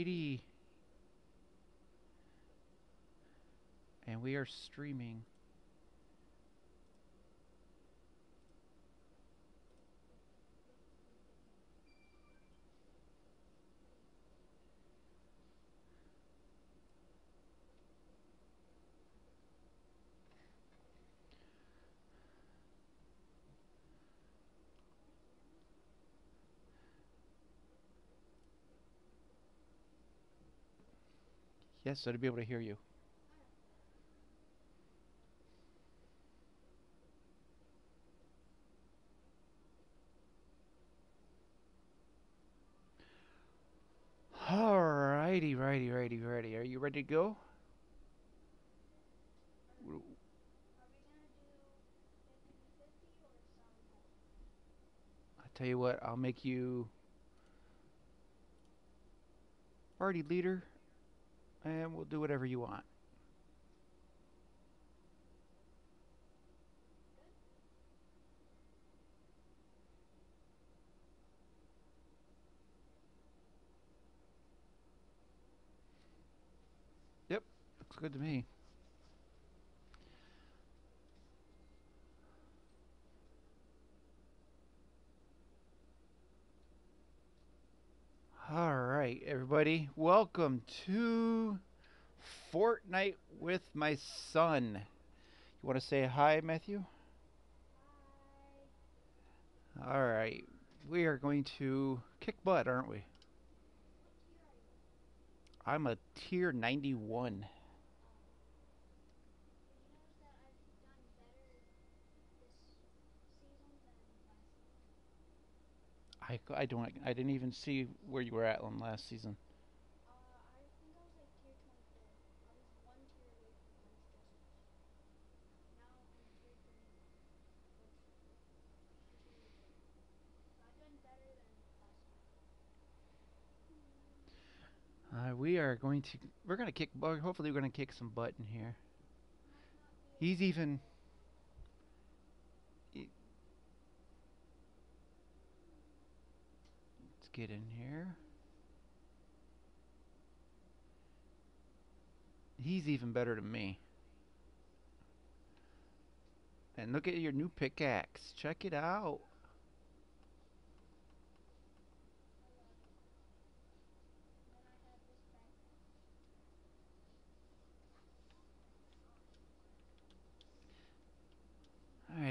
Alrighty. And we are streaming. Yes, so to be able to hear you. Alrighty, righty, righty, righty. Ready. Are you ready to go? I tell you what, I'll make you party leader, and we'll do whatever you want. Yep, looks good to me. All right, everybody, welcome to Fortnite with my son. You want to say hi, Matthew? Hi. All right, we are going to kick butt, aren't we? I'm a tier 91. I, I don't I didn't even see where you were at on last season. Uh, we are going to we're gonna kick hopefully we're gonna kick some butt in here. He's even he- let's get in here. He's even better than me. And look at your new pickaxe. Check it out.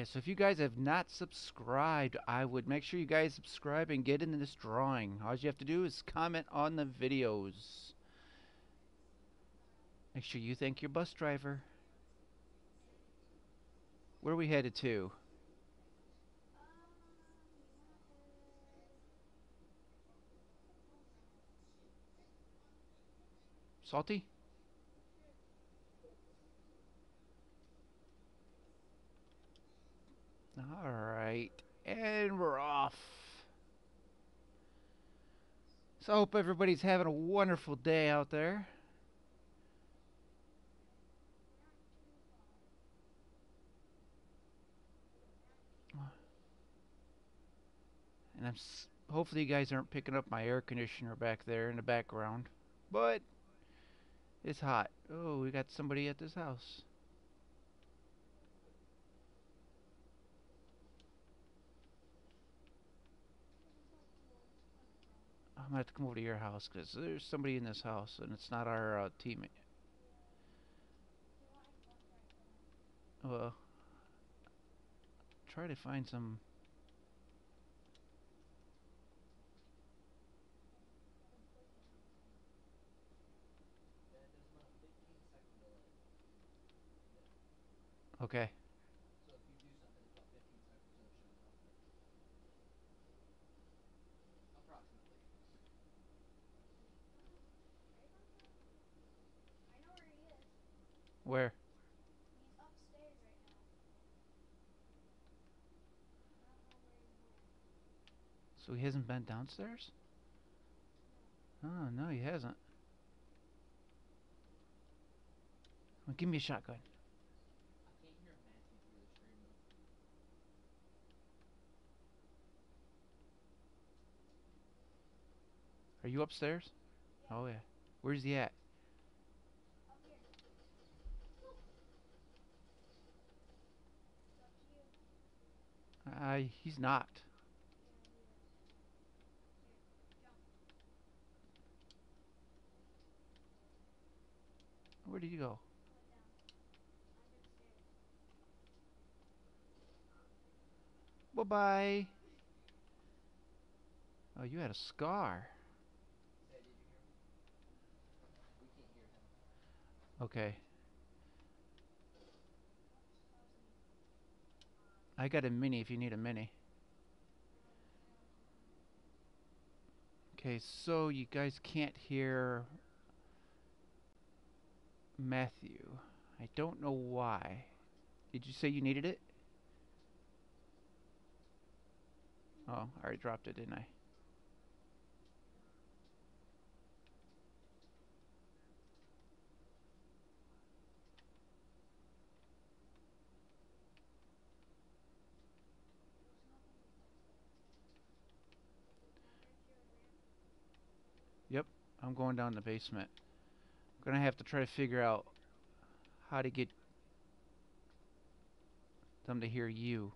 So if you guys have not subscribed, I would make sure you guys subscribe and get into this drawing. All you have to do is comment on the videos. Make sure you thank your bus driver. Where are we headed to? Salty? Alright, and we're off. So I hope everybody's having a wonderful day out there. And I'm hopefully you guys aren't picking up my air conditioner back there in the background. But it's hot. Oh, we got somebody at this house. I'm gonna have to come over to your house because there's somebody in this house and it's not our uh, teammate. Well, try to find some. Okay. Where? So he hasn't been downstairs? Oh, no, he hasn't. Well, give me a shotgun. Are you upstairs? Oh yeah. Where's he at? Uh, he's not. Where did he go? Bye bye. Oh, you had a scar. Okay. I got a mini if you need a mini. Okay, so you guys can't hear Matthew. I don't know why. Did you say you needed it? Oh, I already dropped it, didn't I? Yep, I'm going down the basement. I'm gonna have to try to figure out how to get them to hear you.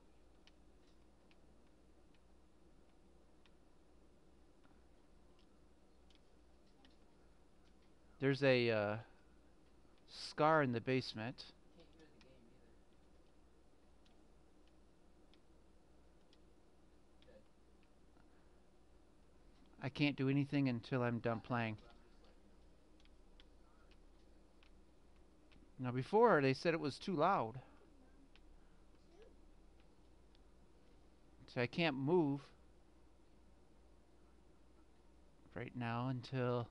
There's a uh, scar in the basement. I can't do anything until I'm done playing. Now before they said it was too loud. So I can't move right now until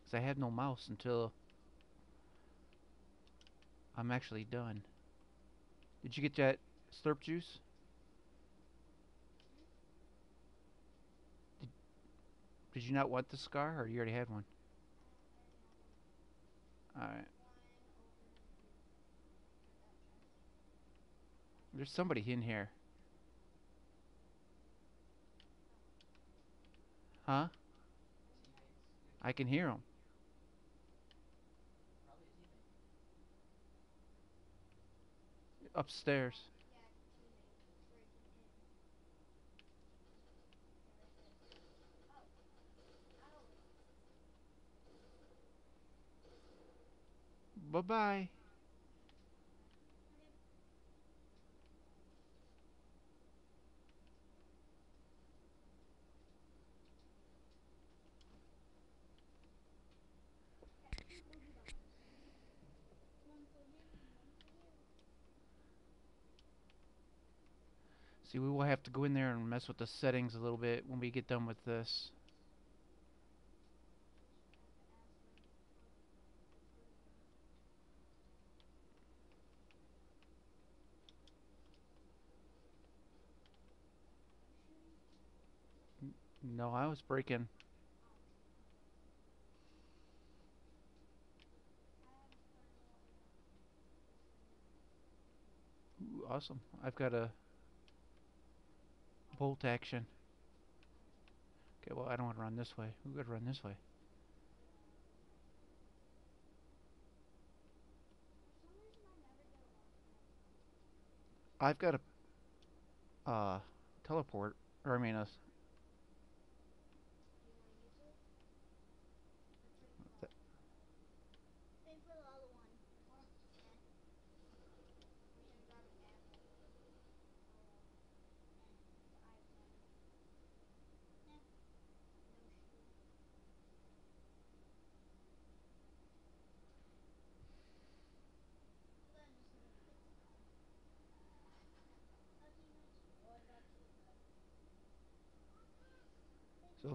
because I have no mouse until I'm actually done. Did you get that slurp juice? Did you not want the scar or you already had one? Alright. There's somebody in here. Huh? I can hear him. Upstairs. Bye-bye. See, we will have to go in there and mess with the settings a little bit when we get done with this. No, I was breaking. Ooh, awesome. I've got a bolt action. Okay, well, I don't want to run this way. We gotta run this way. I've got a uh teleport, or I mean a.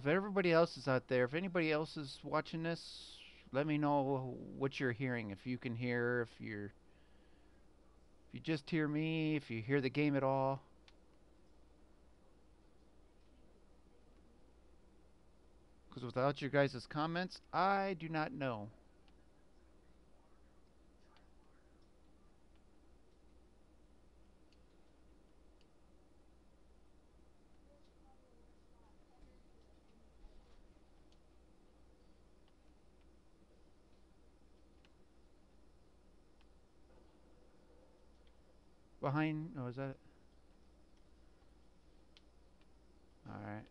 everybody else is out there, if anybody else is watching this, let me know what you're hearing. If you can hear, if you're, if you just hear me, if you hear the game at all. Because without your guys' comments, I do not know. Behind. Oh, is that? Alright.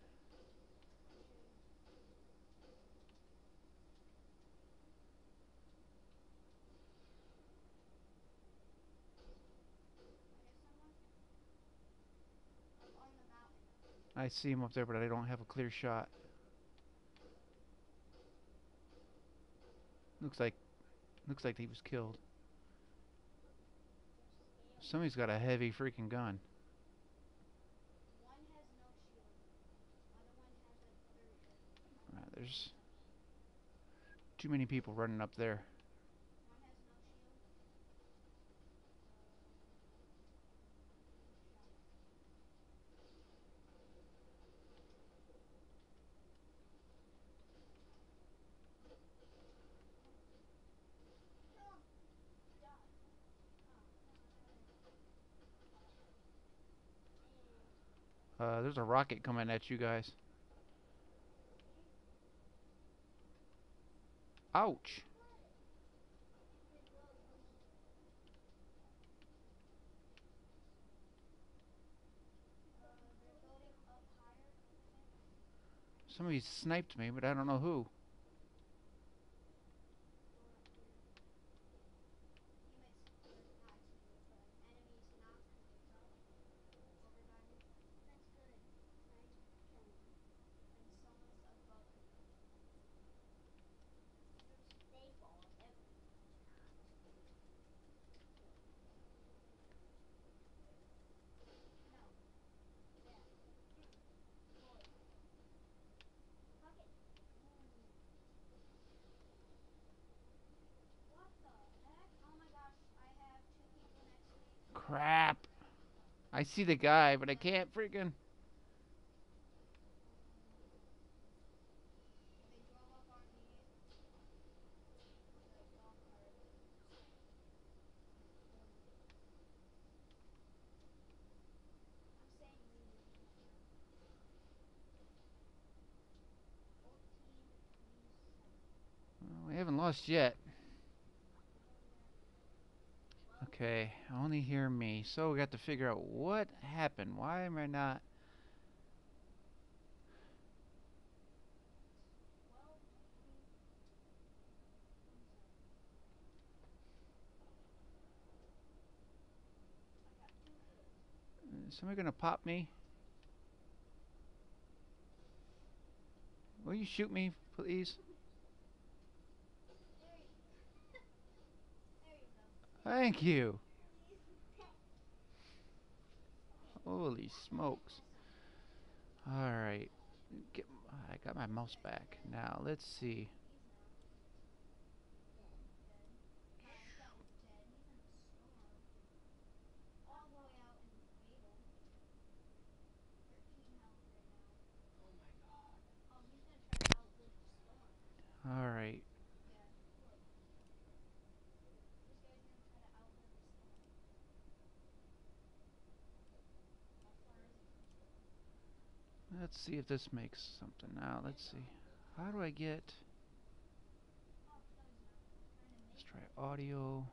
I see him up there, but I don't have a clear shot. Looks like, looks like he was killed. Somebody's got a heavy freaking gun. Uh, there's too many people running up there. Uh, there's a rocket coming at you guys. Ouch. Somebody sniped me, but I don't know who. Crap. I see the guy, but I can't freaking... We haven't lost yet. Okay, only hear me. So we got to figure out what happened. Why am I not... Is somebody gonna pop me? Will you shoot me, please? Thank you. Holy smokes. Alright. Get I got my mouse back. Now, let's see. Alright. Let's see if this makes something now. Let's see. How do I get... Let's try audio.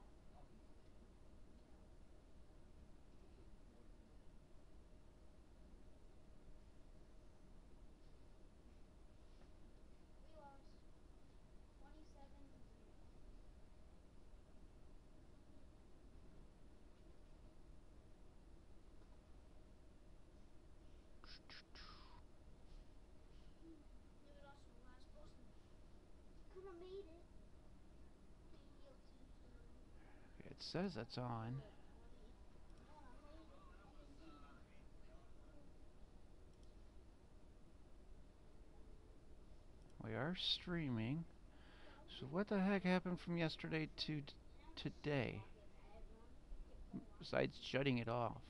It says it's on. We are streaming. So what the heck happened from yesterday to today? Besides shutting it off.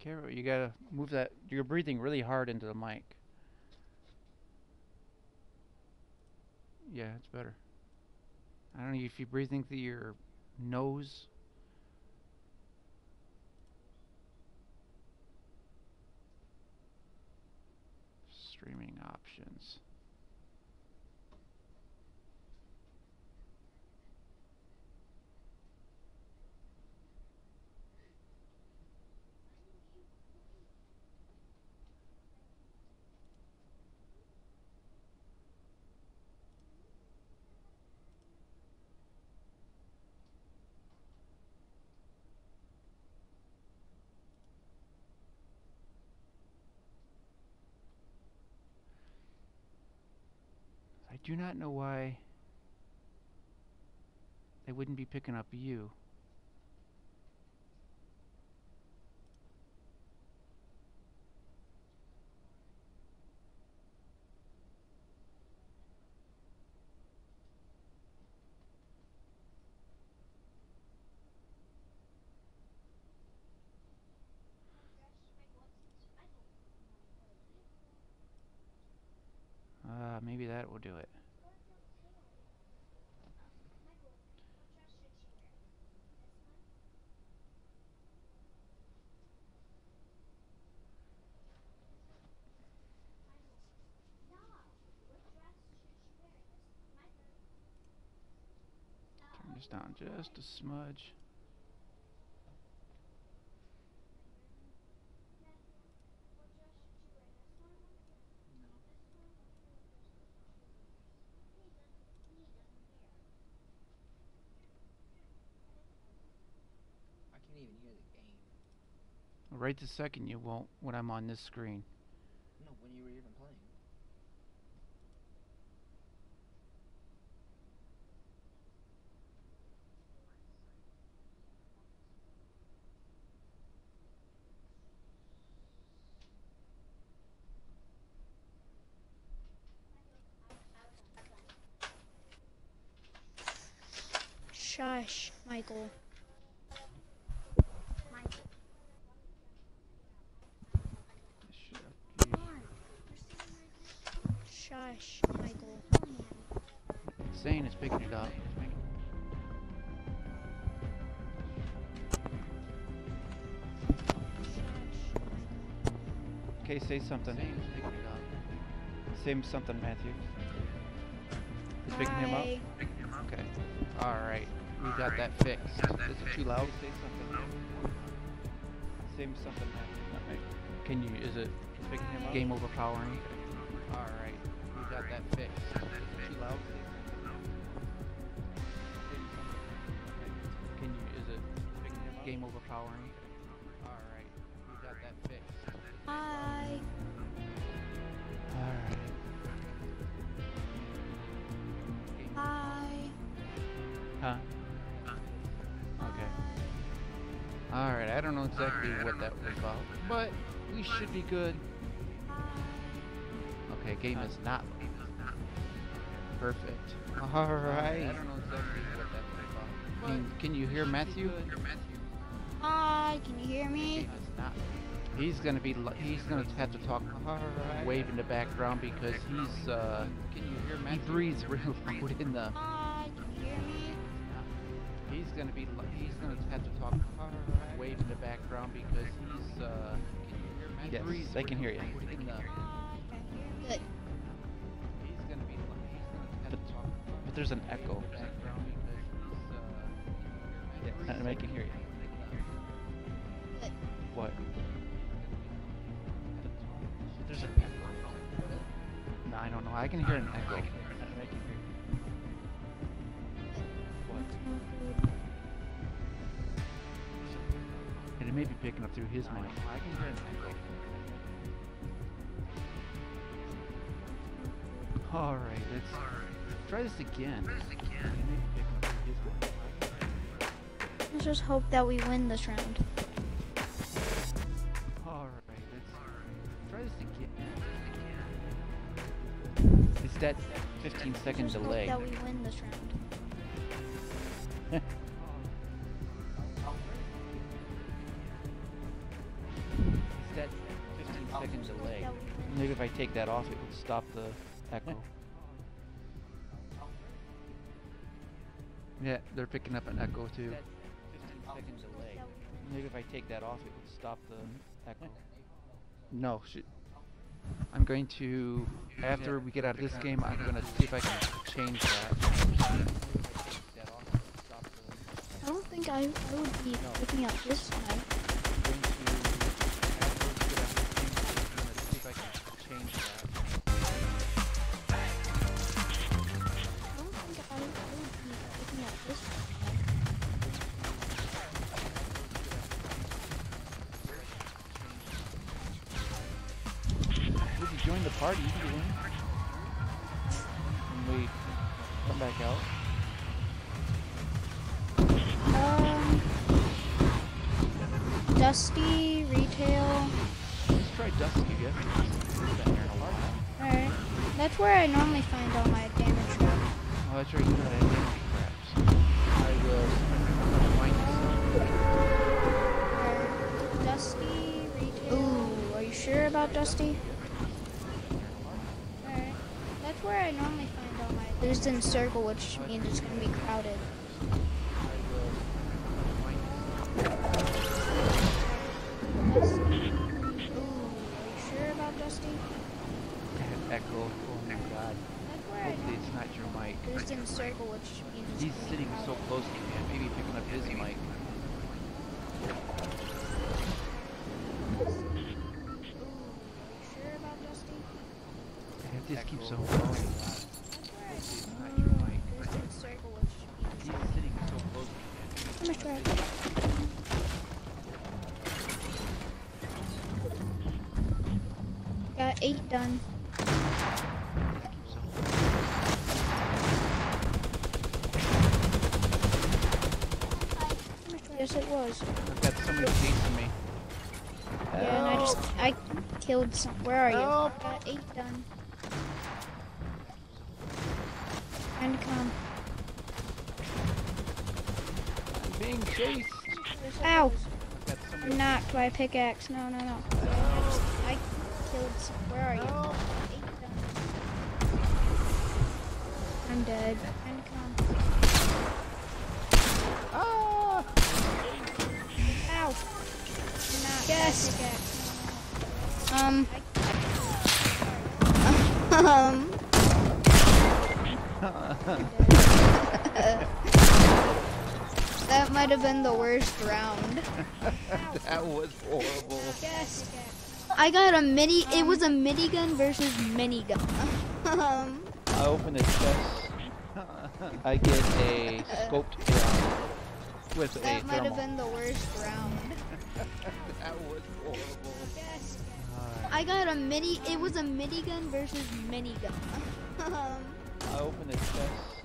Carol, you gotta move that. You're breathing really hard into the mic. Yeah, it's better. I don't know if you're breathing through your nose. Streaming options. Do not know why they wouldn't be picking up you. Uh, maybe that will do it. Turn this down just a smudge. I can't even hear the game. Right this second you won't when I'm on this screen. Say something. Say something, Matthew. Is picking him up? Okay. Alright. We got that fixed. Is it too loud? Say something. Say something, Matthew. Can you, is it picking him up? game overpowering? Alright. We got that fixed. Is it too loud? Can you, is it picking him up? game overpowering? Exactly what that was about, but we should be good. Okay, game is not perfect. Alright. I don't know exactly what that was about. Can, can you hear Matthew? Hi. Can you hear me? Game is not. He's gonna be. li- He's gonna have to talk wave in the background because he's. uh Can you hear Matthew? He breathes real loud in the. Hi. Can you hear me? He's gonna be. li- He's gonna have to talk wave in the background because he's. uh He Yes, breathes they can hear you. loud in the- Can hear me? Good. He's gonna be. li- He's gonna have But there's an echo. May be picking up through his mic. I can hear an. Alright, let's try this again. It may be picking up through his mic. Let's just hope that we win this round. Alright, let's try this again. It's that 15 second delay. hope that we win this round. Take that off, it would stop the echo. yeah, they're picking up an echo too. That we win. Maybe if I take that off, it would stop the echo. No, should. I'm going to, after we get out of this game, I'm going to see if I can change that. I don't think I, I would be picking up this time. Where I normally find all my damage trap. Oh, that's right. You got damage traps. I will find Dusty, retail. Ooh, are you sure about Dusty? Alright. That's where I normally find all my. There's in circle, which means it's gonna be crowded. Yes, it was. I've got somebody chasing me. Yeah, and I just I killed some. Where are you? Help. Got eight done. Trying to come. I'm being chased. Ow! I've got somebody I'm knocked by a pickaxe. No, no, no. I just I killed some. Where are you? Help. Eight. I'm dead. Trying to come. Ah! Ow! Yes. Um. Um. that might have been the worst round. that was horrible. I got a mini. It was a minigun versus minigun. um. I open the chest. I get a scoped AR with a That might have been the worst round. That was horrible. Yes. I got a mini. It was a minigun versus minigun. um. I open the chest.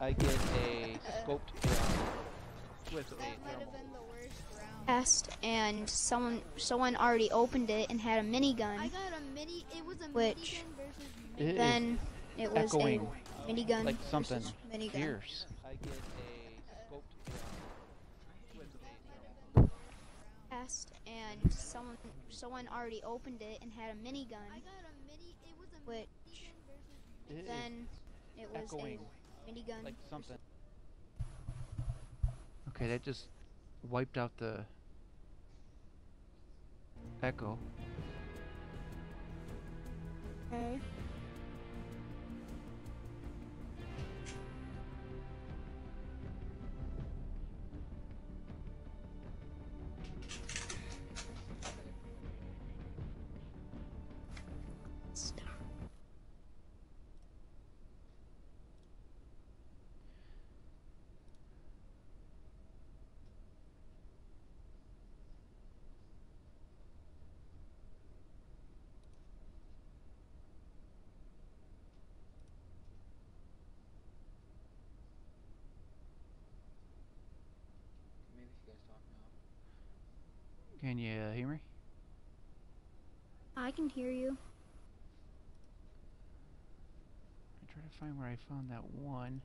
I get a scoped AR with a That might have been the worst round. Test and someone someone already opened it and had a minigun. I got a mini. It was a It which is then it was echoing a minigun like something versus minigun. fierce. I get a scoped AR with a thermal. Test and someone someone already opened it and had a minigun. I got a mini. It was a which It is then it was echoing a minigun. like something. Okay, that just wiped out the echo. Okay. Can you uh, hear me? I can hear you. I try to find where I found that one.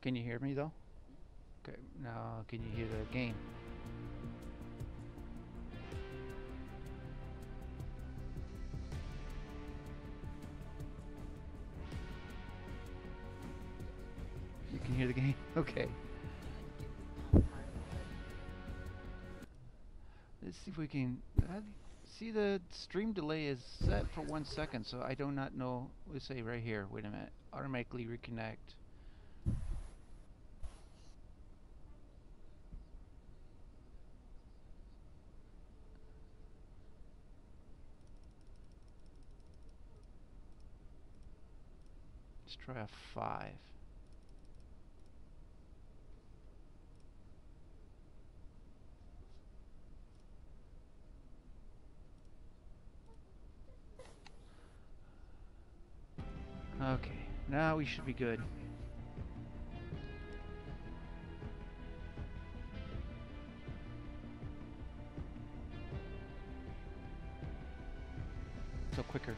Can you hear me though? Okay, now can you hear the game? Hear the game? Okay. Let's see if we can. See, the stream delay is set for one second, so I do not know. Let's say right here. Wait a minute. Automatically reconnect. Let's try a five. Okay, now we should be good. So quicker.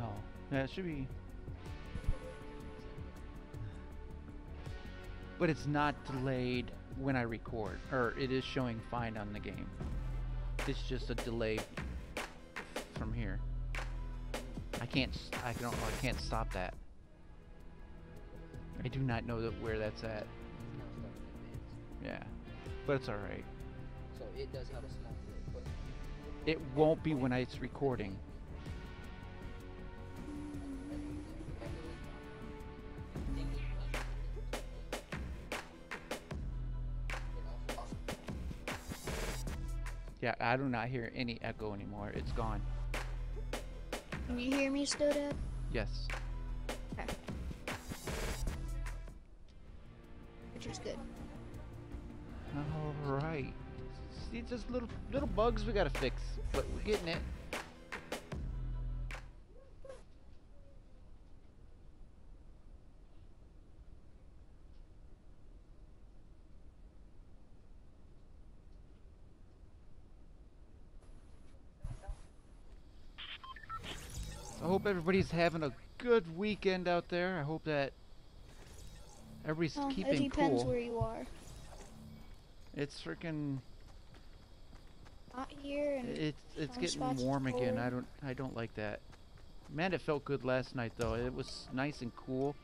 Oh, yeah, it should be. But it's not delayed when I record, or it is showing fine on the game. It's just a delay from here. I can't. I don't. I can't stop that. I do not know that where that's at. now starting in advance. Yeah, but it's all right. So it does have a small It won't be when it's recording. Yeah, I do not hear any echo anymore. It's gone. Can you hear me still, Dad? Yes. Which is good. All right. See, just little little bugs we gotta fix, but we're getting it. Everybody's having a good weekend out there. I hope that everybody's Well, it keeping depends cool. where you are. It's freaking Hot here and it's it's getting warm again. I don't I don't like that. Man, it felt good last night though. It was nice and cool.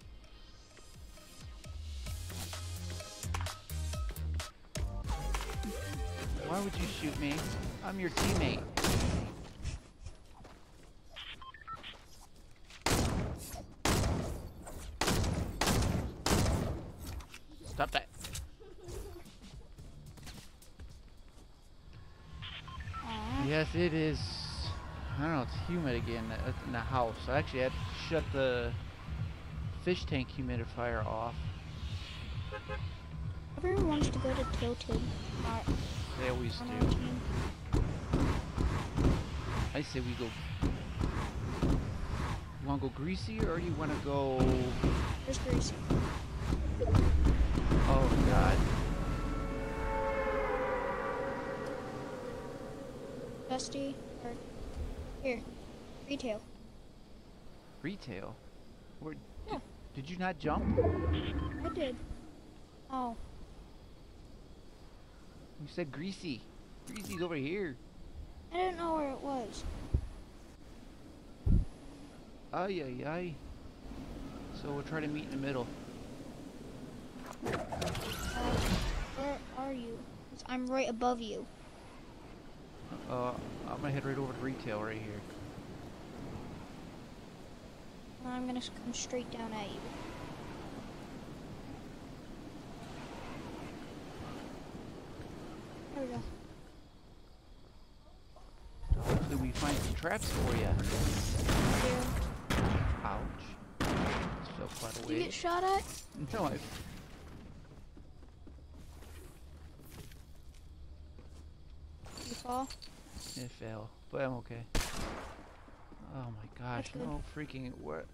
Why would you shoot me? I'm your teammate. In the house. I actually had to shut the fish tank humidifier off. Everyone wants to go to Tilted. They always do. I say we go. You want to go greasy or you want to go? There's Gracie. Oh God. Dusty. Or here. Retail. Retail. Where? Yeah. Did, you not jump? I did. Oh. You said greasy. Greasy's over here. I didn't know where it was. Ay ay ay. So we'll try to meet in the middle. Uh, where are you? I'm right above you. Uh, I'm gonna head right over to retail right here. I'm gonna come straight down at you. There we go. Hopefully we find some traps for you. Ouch. Felt quite a Did you get shot at? No, I. You fall? It fell, but I'm okay. Oh my gosh, no freaking what?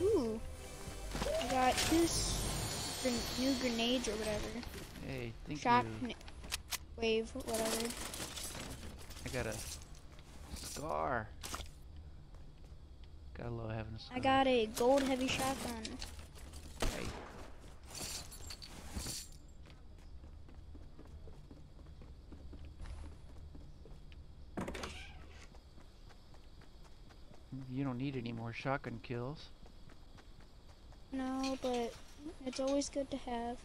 Ooh. I got two new grenades or whatever. Hey, thank Shock you. wave, whatever. I got a scar. Gotta love having a scar. I got a gold heavy shotgun. Hey. You don't need any more shotgun kills. No, but it's always good to have.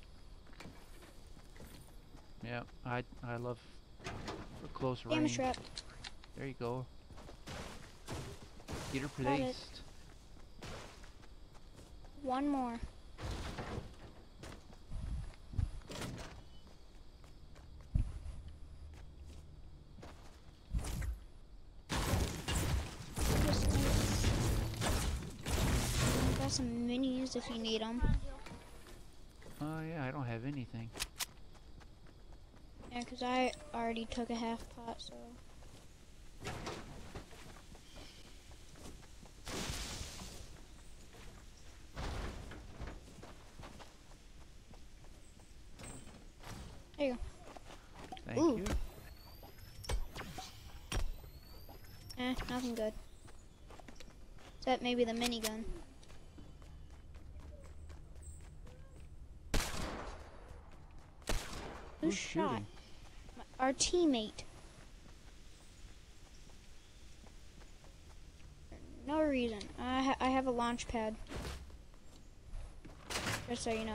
Yeah, I I love for close Damage range. trap. There you go. Get her placed. One more. Just like- Got some minis if you need them. Oh yeah, I don't have anything. Yeah, 'cause I already took a half pot, so. There you go. Thank Ooh. you. Eh, nothing good. Except maybe the minigun. Who's shot? shooting? Our teammate. No reason. I ha- I have a launch pad. Just so you know.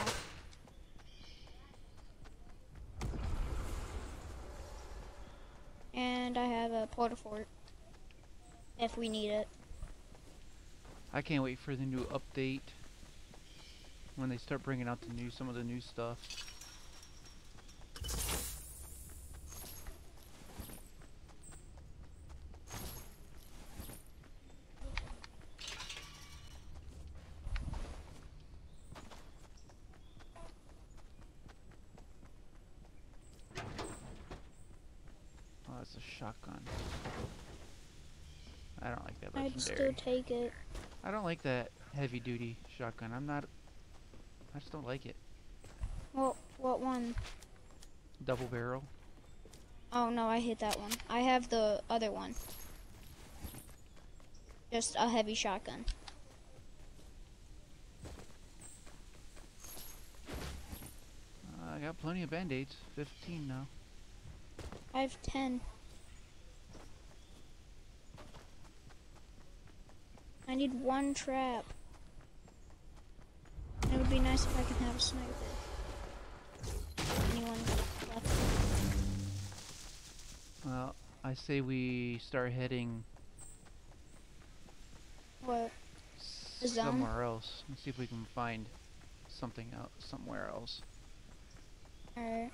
And I have a porta fort. If we need it. I can't wait for the new update when they start bringing out the new some of the new stuff. Go take it. I don't like that heavy duty shotgun. I'm not. I just don't like it. What? What one? Double barrel. Oh no, I hit that one. I have the other one. Just a heavy shotgun. Uh, I got plenty of band-aids. 15 now. I have 10. Need one trap. It would be nice if I can have a sniper. Anyone left? Well, I say we start heading What? Somewhere else and see if we can find something out somewhere else. Alright.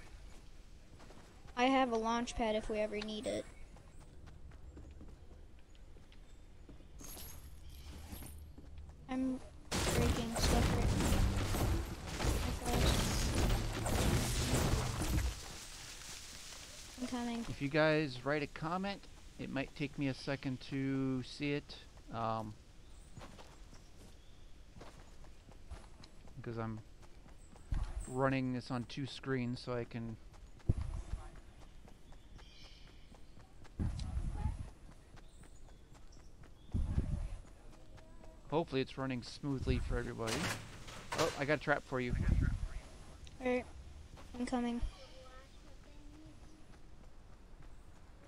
I have a launch pad if we ever need it. You guys write a comment, it might take me a second to see it. Um, because I'm running this on two screens so I can Hopefully it's running smoothly for everybody. Oh, I got a trap for you. Alright. I'm coming.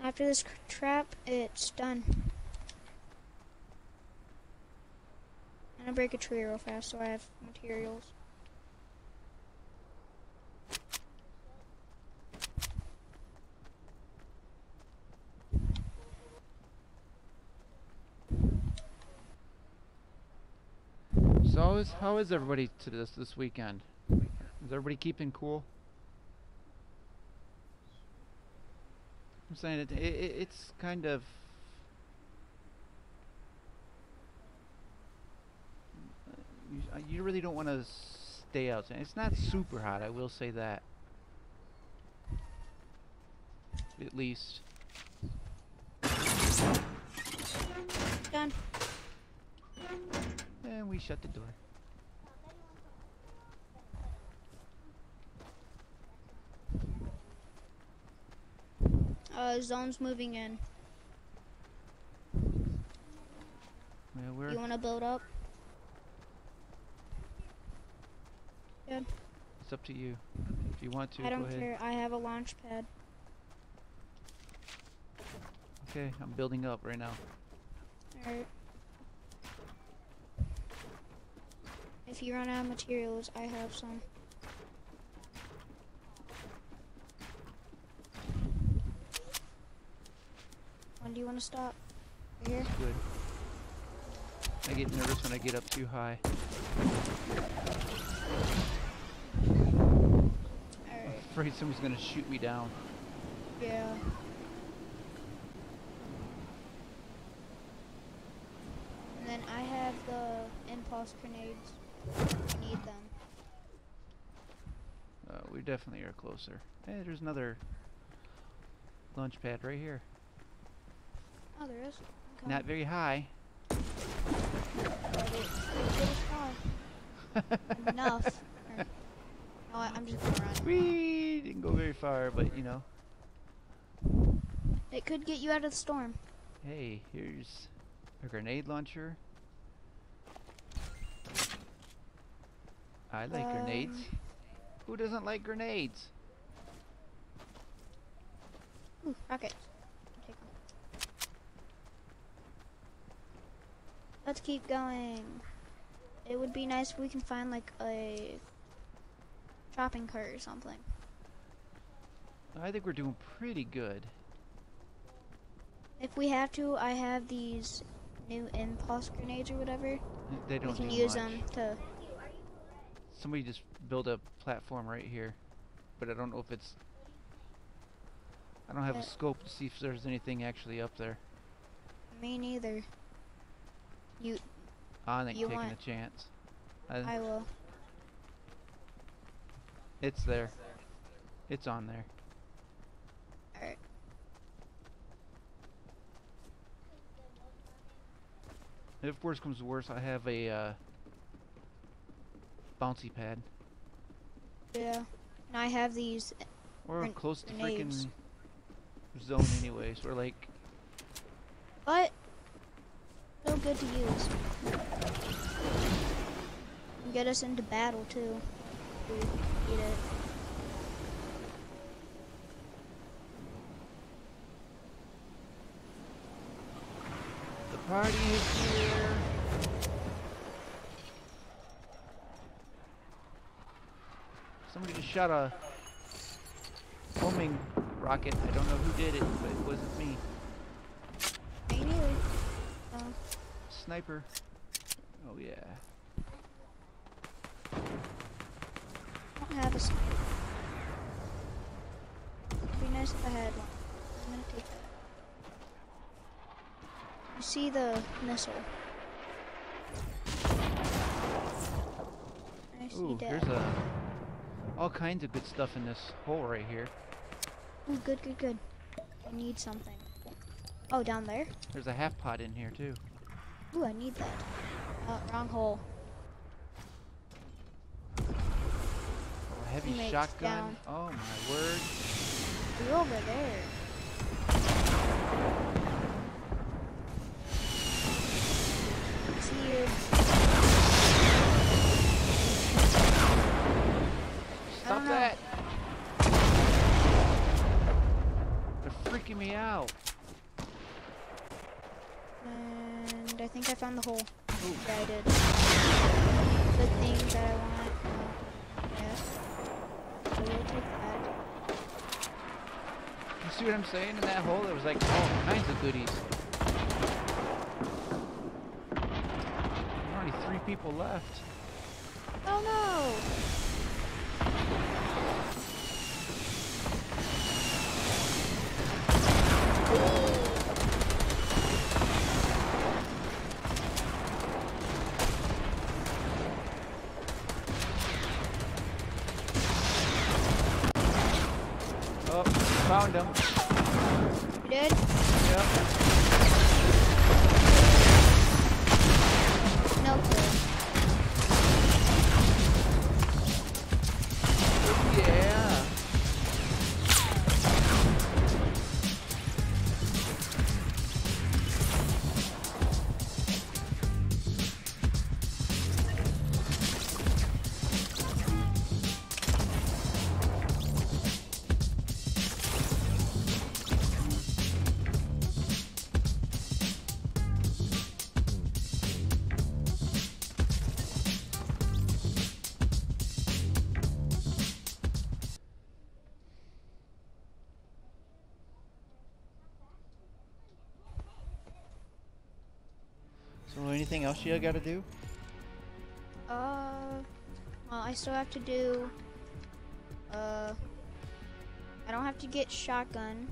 After this trap, it's done. I'm gonna break a tree real fast so I have materials. So how is everybody to this this weekend? Is everybody keeping cool? I'm saying it, it, it it's kind of you, uh, you really don't want to stay outside. It's not super hot, I will say that. At least. Done. And we shut the door. Uh, zone's moving in. Yeah, we're You wanna build up? Yeah. it's up to you. If you want to, I don't ahead. care. I have a launch pad. Okay, I'm building up right now. Alright. If you run out of materials, I have some. When do you want to stop? Right here? Good. I get nervous when I get up too high. I'm afraid someone's gonna shoot me down. Yeah. And then I have the impulse grenades. I need them. Uh, we definitely are closer. Hey, there's another launch pad right here. Oh, there is. Not very high. Enough. Or- no, I- I'm just gonna run. We didn't go very far, but you know. It could get you out of the storm. Hey, here's a grenade launcher. I like grenades. Um, Who doesn't like grenades? Ooh, rockets. Take 'em. Let's keep going. It would be nice if we can find like a shopping cart or something. I think we're doing pretty good. If we have to, I have these new impulse grenades or whatever. They don't can do use much. them to. Somebody just built a platform right here, but I don't know if it's. I don't have a scope to see if there's anything actually up there. Me neither. I think You taking want- a chance. I, I will. it's there. It's on there. Alright. If worse comes to worse, I have a uh, bouncy pad. Yeah. And I have these. We're close to freaking zone anyway, so we're like, But still good to use. Get us into battle too. need it. the party is here. Somebody just shot a homing rocket. I don't know who did it, but it wasn't. Me Sniper. Oh yeah. I don't have a sniper. It'd be nice if I had one. I'm gonna take that. You see the missile? I see Ooh, there's a uh, all kinds of good stuff in this hole right here. Ooh, good, good, good. I need something. Oh, down there? There's a half pot in here too. Ooh, I need that. Oh, wrong hole. Oh, heavy Teammates shotgun. down. Oh my word. You're over there. See you. Stop don't know. that! They're freaking me out. And I think I found the hole. Ooh. Yeah, I did. The thing that I want. Uh, yes. So we'll take that. You see what I'm saying? In that hole, there was like all kinds of goodies. There are only three people left. Oh no! Anything else you gotta do? Uh, well, I still have to do. Uh, I don't have to get shotgun,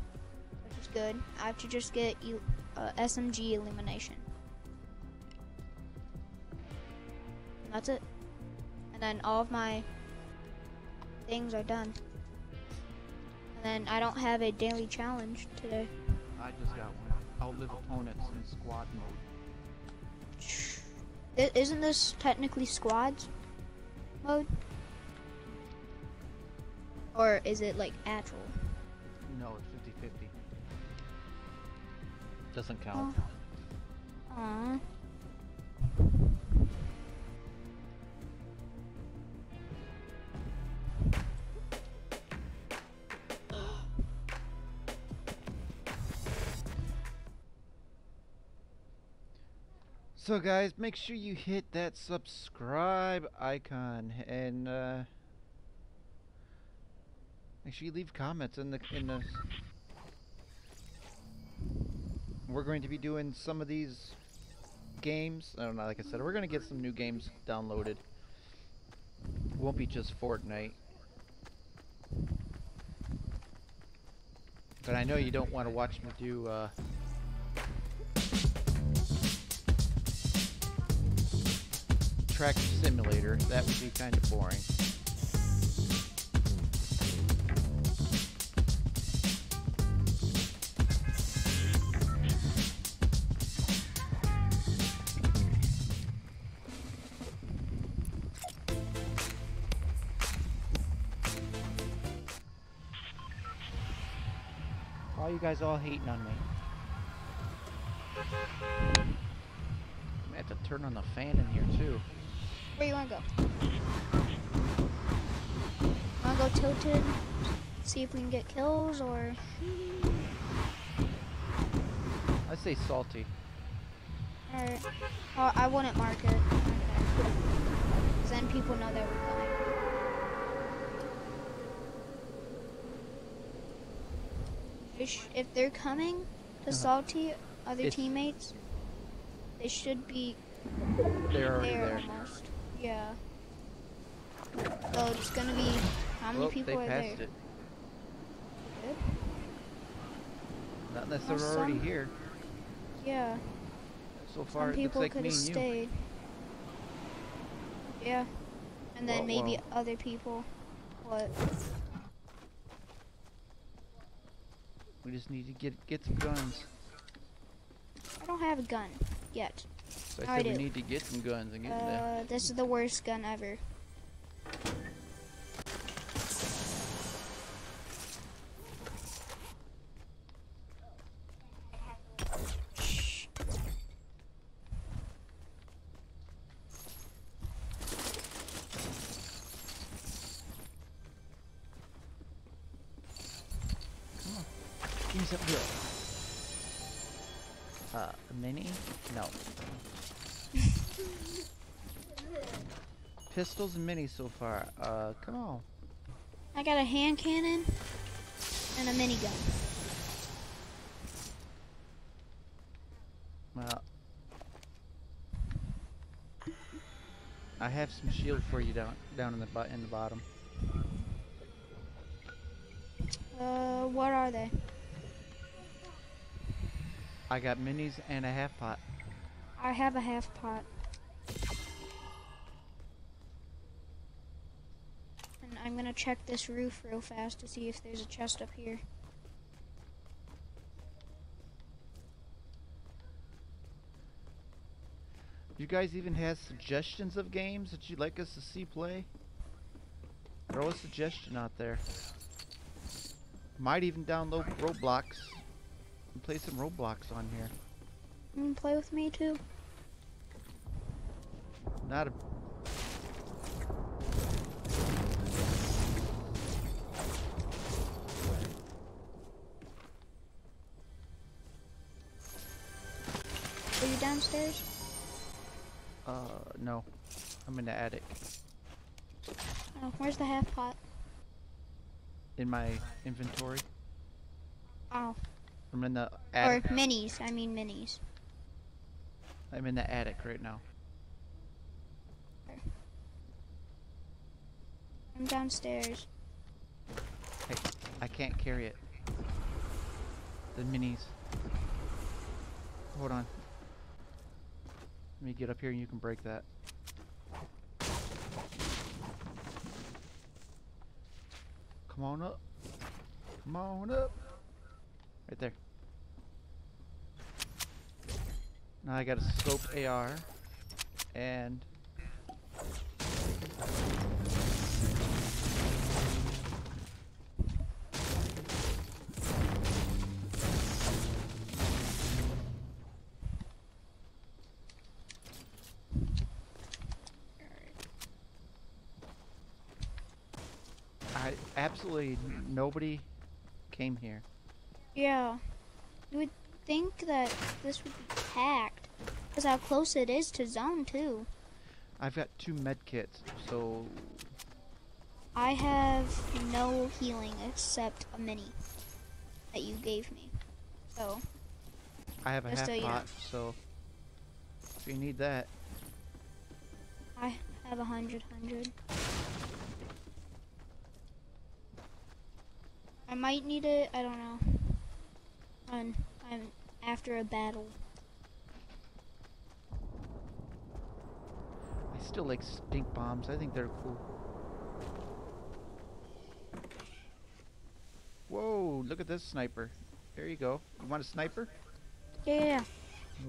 which is good. I have to just get uh, SMG elimination. That's it. And then all of my things are done. And then I don't have a daily challenge today. I just got one. Outlive opponents in squad mode. I- Isn't this technically squads mode? Or is it like actual? No, it's 50 50. Doesn't count. Oh. Aww. So, guys, make sure you hit that subscribe icon and uh, make sure you leave comments in the in the. We're going to be doing some of these games. I don't know. Like I said, we're going to get some new games downloaded. Won't be just Fortnite. But I know you don't want to watch me do. Uh, Tractor Simulator. That would be kind of boring. Why you guys all hating on me? I'm gonna have to turn on the fan in here too. Where you wanna go? Wanna go tilted? See if we can get kills or I say salty. Alright. Oh, I wouldn't mark it. Then people know that we're coming. If they're coming to Uh-huh. salty other It's- teammates, they should be They're already there there. almost. Yeah. So it's gonna be how many Well, people are there? it. Good. Not unless Well, they're already some- here. Yeah. So far, Some people like could me have and you. stayed. Yeah. And then maybe other people. What? We just need to get get some guns. I don't have a gun yet. So I I said we need to get some guns and get in there. Uh, this is the worst gun ever. Pistols and minis so far. Uh, come on. I got a hand cannon and a minigun. Well, I have some shield for you down down in the in the bottom. Uh, what are they? I got minis and a half pot. I have a half pot. And I'm gonna check this roof real fast to see if there's a chest up here. You guys even have suggestions of games that you'd like us to see play? Throw a suggestion out there. Might even download Roblox and play some Roblox on here. You wanna play with me too? Not a downstairs? uh no. I'm in the attic. Oh, where's the half pot? In my inventory. Oh, I'm in the attic. or minis. I mean minis. I'm in the attic right now. I'm downstairs. Hey, I can't carry it. The minis. Hold on. Let me get up here and you can break that. Come on up. Come on up. Right there. Now I got a scope AR and I absolutely nobody came here. Yeah. You would think that this would be packed. Because how close it is to zone, too. I've got two med kits, so I have no healing except a mini that you gave me. So, I have a half you know. pot, so if you need that. I have a hundred, hundred. Might need it, I don't know. I'm after a battle. I still like stink bombs. I think they're cool. Whoa, look at this sniper. There you go. You want a sniper? Yeah, yeah, yeah.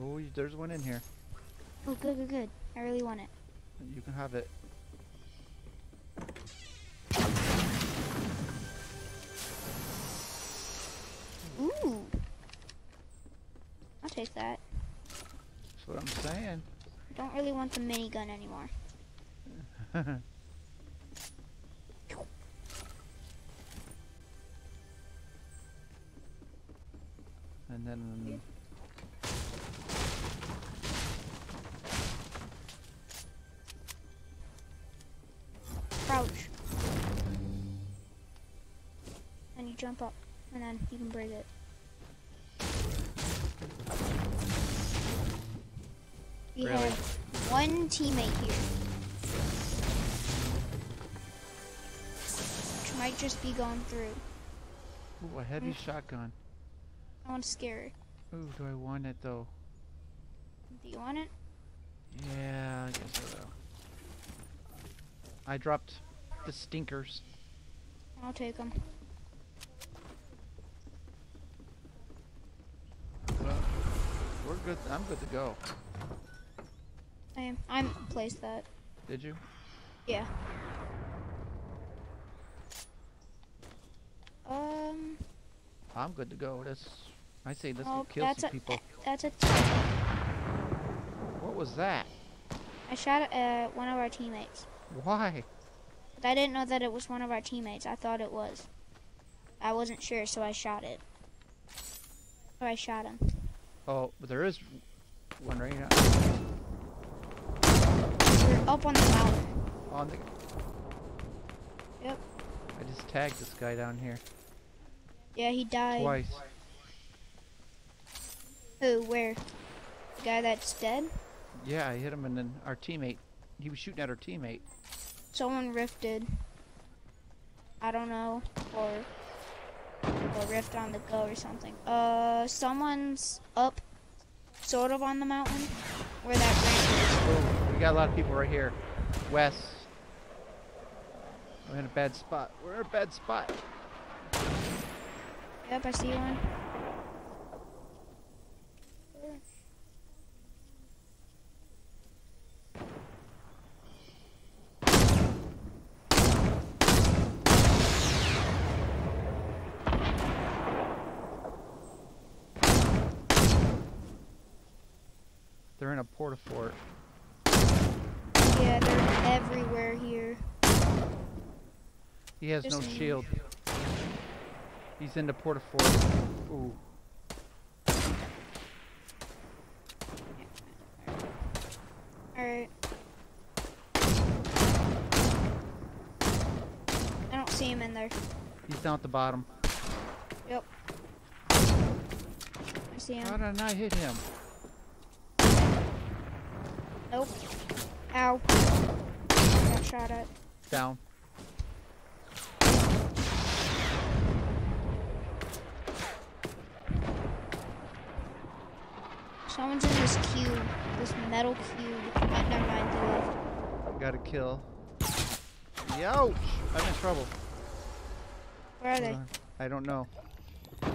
Oh, there's one in here. Oh, good, good, good. I really want it. You can have it. Want the minigun anymore. and then Crouch. And you jump up, and then you can break it. One teammate here. Which might just be going through. Ooh, a heavy Mm. shotgun. I want to scare her. Ooh, do I want it though? Do you want it? Yeah, I guess so. I dropped the stinkers. I'll take them. Well, we're good. I'm good to go. I'm, I'm placed that. Did you? Yeah. Um. I'm good to go. Let's. I say let's oh, go kill that's some a people. that's a. What was that? I shot at one of our teammates. Why? But I didn't know that it was one of our teammates. I thought it was. I wasn't sure, so I shot it. So I shot him. Oh, but there is one right now. Up on the mountain. On the. Yep. I just tagged this guy down here Yeah, he died. twice. Who? Where? The guy that's dead? Yeah, I hit him, and then our teammate. He was shooting at our teammate. Someone rifted. I don't know. Or or rift on the go or something. Uh someone's up sort of on the mountain where that ramp Oh, we got a lot of people right here. West. We're in a bad spot. We're in a bad spot. Yep, I see one. They're in a porta fort. Everywhere here. He has no Just me. shield. He's in the porta fort. Ooh. Alright. I don't see him in there. He's down at the bottom. Yep. I see him. How did I not hit him? Nope. Ow. Got shot at. Down. Someone's in this cube. This metal cube. Oh, never mind, they left. Got a kill. Youch! I'm in trouble. Where are they? Hold on. I don't know. I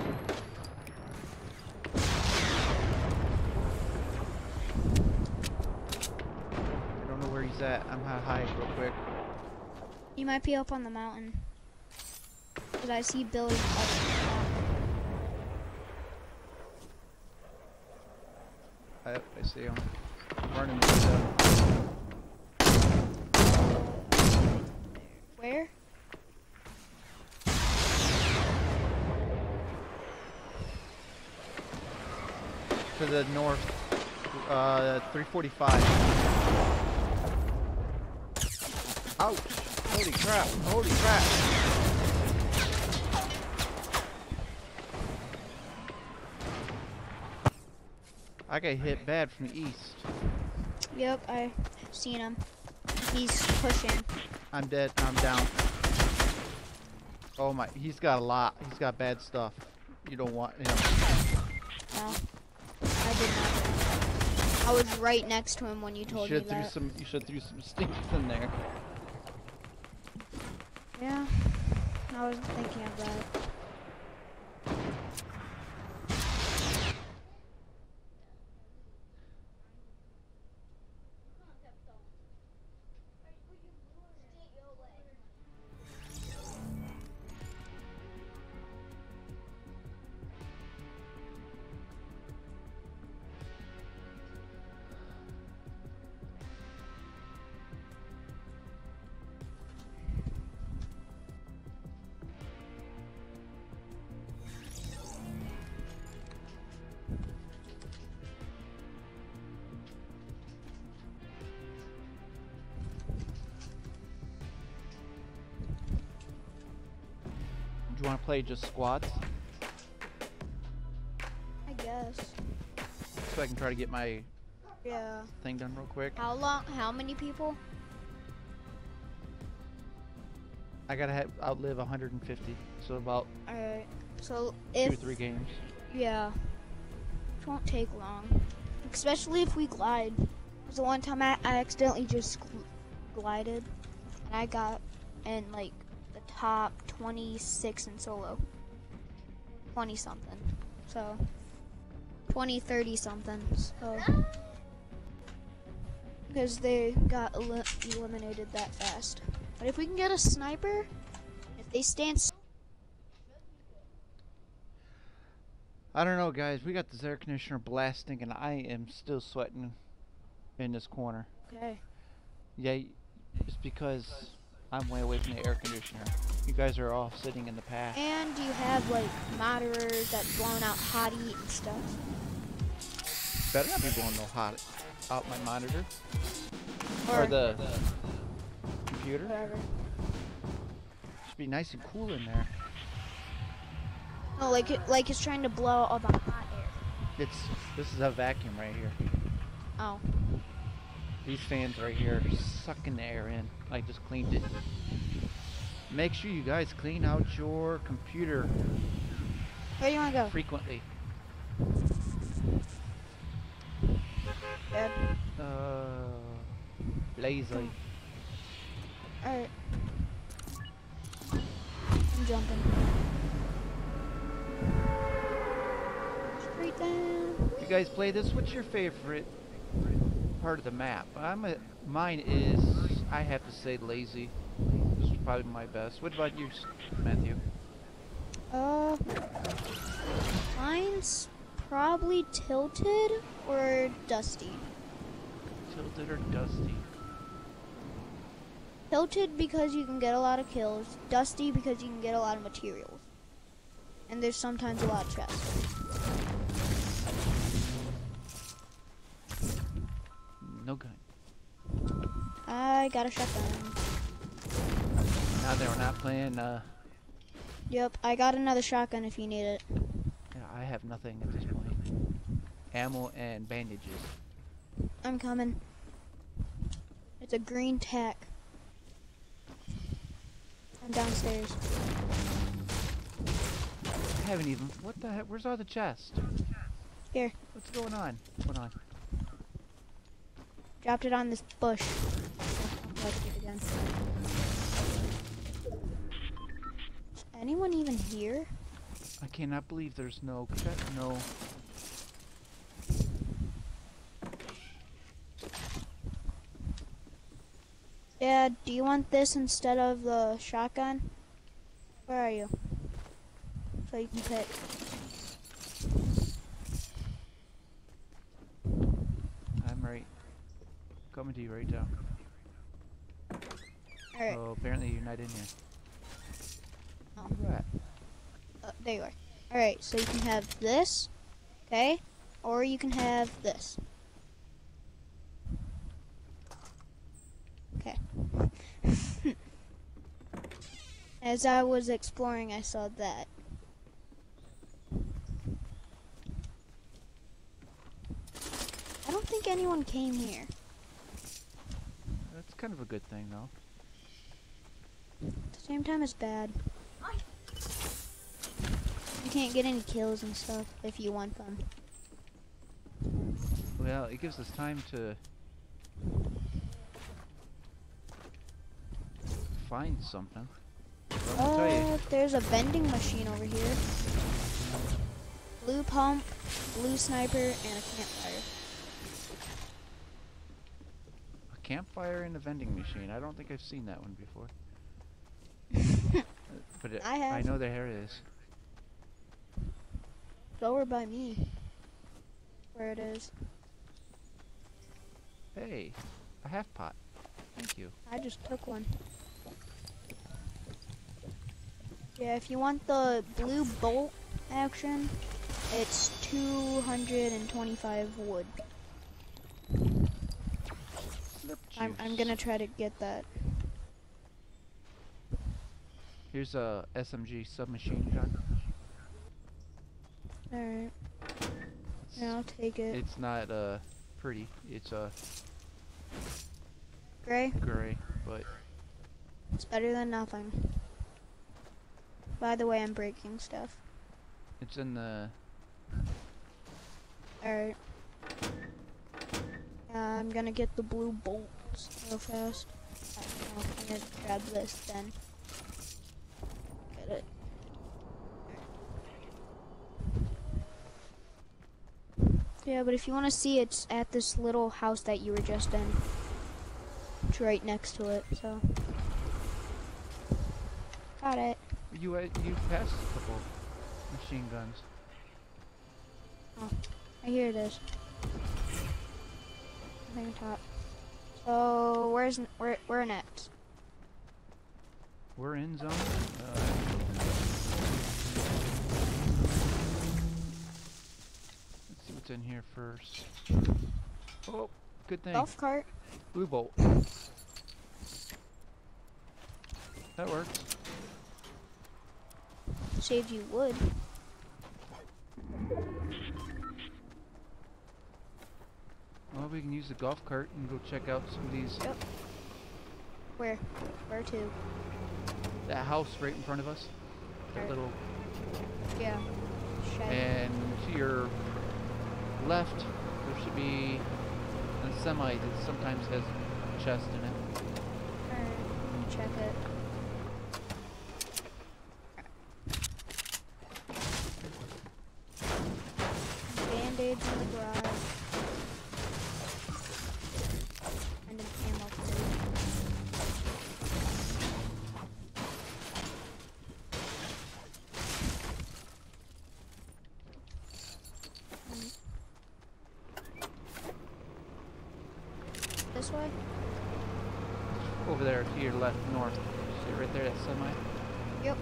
don't know where he's at. I'm gonna hide real quick. He might be up on the mountain. Cause I see Billy up on the mountain. I, see him. Running this up. Where? To the north. Uh, 345. Ouch! Holy crap! Holy crap! I got hit bad from the east. Yep, I seen him. He's pushing. I'm dead. I'm down. Oh my, he's got a lot. He's got bad stuff. You don't want him. No, I did not. I was right next to him when you You told me should threw that. some. You should threw some stinks in there. Yeah, I wasn't thinking of that. You want to play just squads I guess. so I can try to get my Yeah. thing done real quick? How long? How many people? I gotta have, outlive 150, so about Alright. So if, two or three games. yeah, it won't take long. Especially if we glide. 'Cause the one time I, I accidentally just gl- glided, and I got in like the top 26 in solo. 20 something. So 20, 30 something. So because they got eli- eliminated that fast. But if we can get a sniper, if they stand I don't know, guys. We got this air conditioner blasting, and I am still sweating in this corner. okay. Yeah, it's because I'm way away from the air conditioner. You guys are all sitting in the path. And you have like monitors that blown out hot heat and stuff. Better not be blowing no hot out my monitor Or, or the computer. whatever. Should be nice and cool in there. No, like it, like it's trying to blow all the hot air. It's this is a vacuum right here. Oh, These fans right here are sucking the air in. I just cleaned it. Make sure you guys clean out your computer where do you wanna go? frequently. Dad. Uh, lazy. All right. I'm jumping. Straight down. You guys play this? What's your favorite part of the map? I'm a, mine is I have to say lazy. This is probably my best. What about you, Matthew? Uh, mine's probably tilted or dusty. Tilted or dusty? Tilted because you can get a lot of kills. Dusty because you can get a lot of materials. And there's sometimes a lot of chests. No gun. I got a shotgun. Now that we're not playing. Uh, Yep, I got another shotgun if you need it. yeah, I have nothing at this point. Ammo and bandages. I'm coming. It's a green tack. I'm downstairs. I haven't even. What the heck? Where's all the chest? Here. What's going on? Hold on. Dropped it on this bush. Anyone even here? I cannot believe there's no no. Yeah, do you want this instead of the shotgun? Where are you? So you can pick. I'm right. Coming to you right now. Alright, Oh, apparently you're not in here. Oh. Where uh, there you are. Alright, so you can have this, okay? Or you can have this. Okay. As I was exploring, I saw that. I don't think anyone came here. Kind of a good thing, though. At the same time, it's bad. You can't get any kills and stuff if you want them. Well, it gives us time to find something. Let me tell you, Uh, there's a vending machine over here. Blue pump, blue sniper, and a campfire. a campfire and a vending machine. I don't think I've seen that one before. But it, I I have. know there it is. It's over by me. Where it is. Hey, a half pot. Thank you. I just took one. Yeah, if you want the blue bolt action, it's 225 wood. I'm, I'm gonna try to get that. Here's a SMG submachine gun. Alright, yeah, I'll take it. it's not uh pretty. It's uh Gray, gray, but it's better than nothing. By the way, I'm breaking stuff. it's in the Alright. Uh, I'm gonna get the blue bolts real fast. I'm gonna grab this then. Get it. Yeah, but if you want to see, it's at this little house that you were just in. It's right next to it, so. Got it. you uh, you passed a couple machine guns. Oh, I hear it is. I think top. So where's where where next? We're in zone. Uh, let's see what's in here first. Oh, good thing. Golf cart. Blue bolt. That works. Saved you wood. We can use the golf cart and go check out some of these. Yep. Where? Where to? That house right in front of us. That little. Yeah. Shed. And to your left, there should be a semi that sometimes has a chest in it. Alright, let me check it. Band-aids in the garage. And an ammo crate. Mm. This way? Over there to your left, north. See right there, that semi? Yep.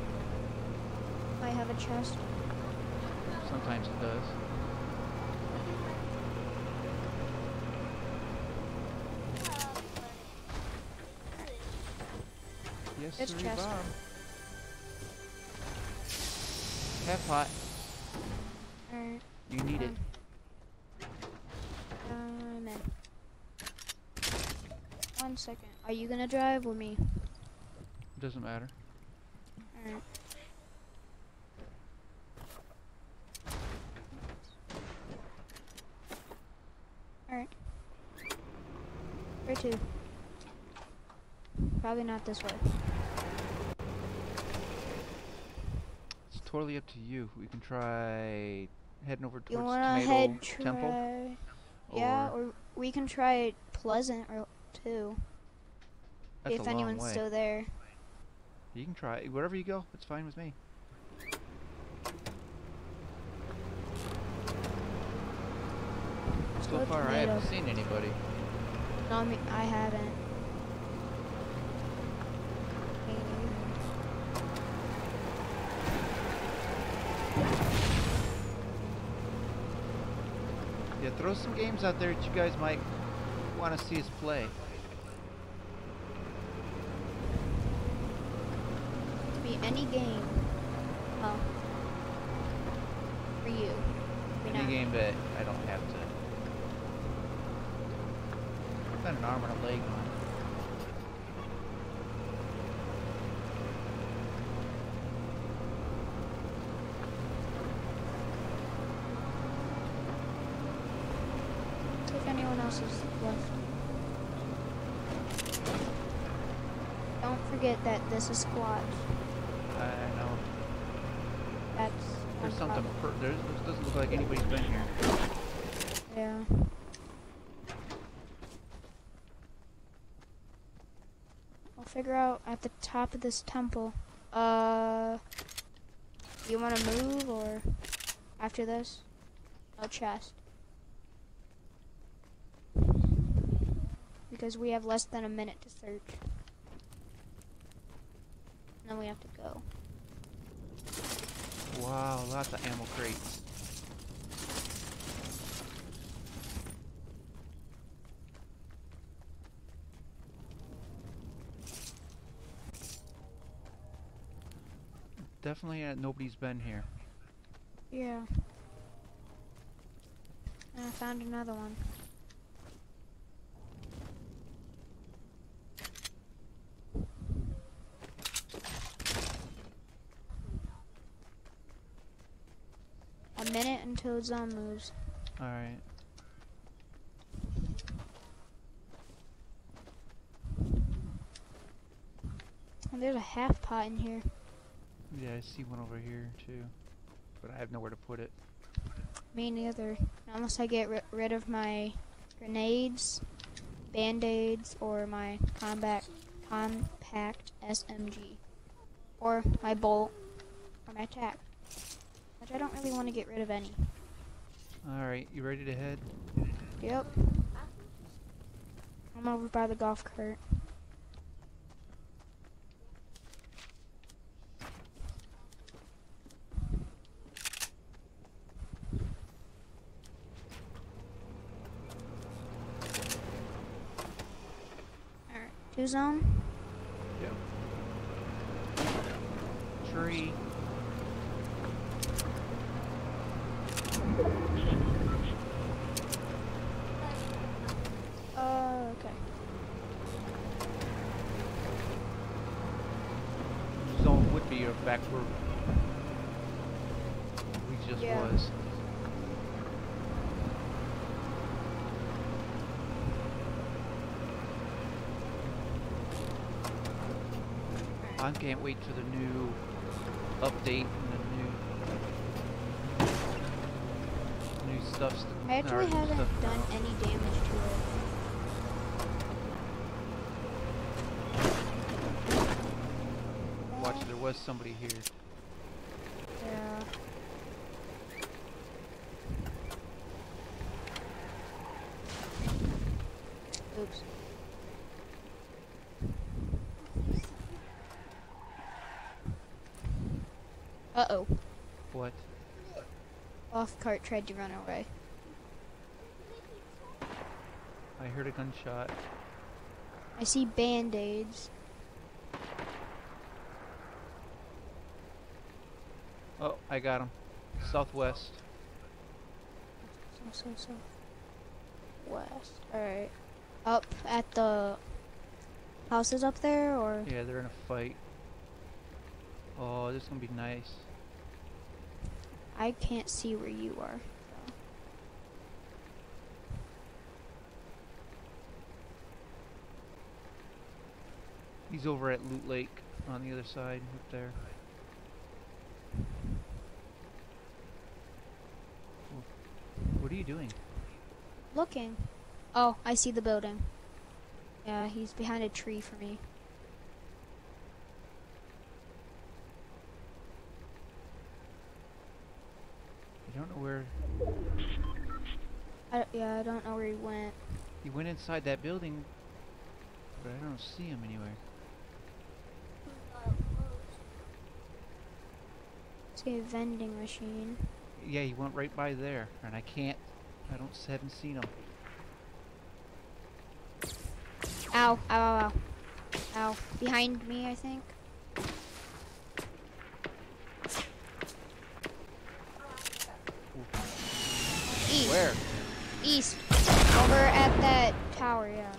Might have a chest. Sometimes it does. Yes, It's chest. Bob. Half pot. Alright. You need it. Um, in. One second. Are you gonna drive or me? Doesn't matter. Alright. Alright. Where to? Probably not this way. It's totally up to you. We can try heading over You towards wanna Tomato head Temple. Yeah, or- or we can try Pleasant or too. If anyone's way. still there. You can try wherever you go. It's fine with me. So far, I haven't seen anybody. I haven't. Yeah, throw some games out there that you guys might want to see us play. To be any game. Oh. For you. Maybe Any not. game that I don't have to. Got an arm and a leg on. See if anyone else is left. Don't forget that this is squad. I, know. That's There's something. Per- there's, this doesn't look like anybody's been here. Yeah. I'll figure out at the top of this temple. Uh, you want to move or after this? No chest. Because we have less than a minute to search. And then we have to go. Wow, lots of ammo crates. Definitely uh, nobody's been here. Yeah. And I found another one. A minute until moves. Alright. Oh, there's a half pot in here. Yeah, I see one over here too. But I have nowhere to put it. Me neither. Unless I get ri- rid of my grenades, band-aids, or my combat compact SMG, or my bolt, or my attack. I don't really want to get rid of any. Alright, you ready to head? Yep. I'm over by the golf cart. Alright, two zone. Yep. Tree. Uh, okay. Zone would be back where we just Yeah. was. I can't wait for the new update and the new new stuffs. I actually haven't stuff done now. any damage to it. Watch, there was somebody here. Yeah. Oops. Uh oh. What? Off cart tried to run away. I heard a gunshot. I see band aids. Oh, I got him. Southwest. So, so, so. West. Alright. Up at the houses up there, or? Yeah, they're in a fight. Oh, this is gonna be nice. I can't see where you are. so. He's over at Loot Lake on the other side up there. Doing? Looking. Oh, I see the building. Yeah, he's behind a tree for me. I don't know where I, yeah, I don't know where he went. he went inside that building, but I don't see him anywhere. See a vending machine. Yeah, he went right by there, and I can't. I don't haven't seen him. Ow, ow, ow, ow. Ow. Behind me, I think. East. Where? East. Over at that tower, yeah.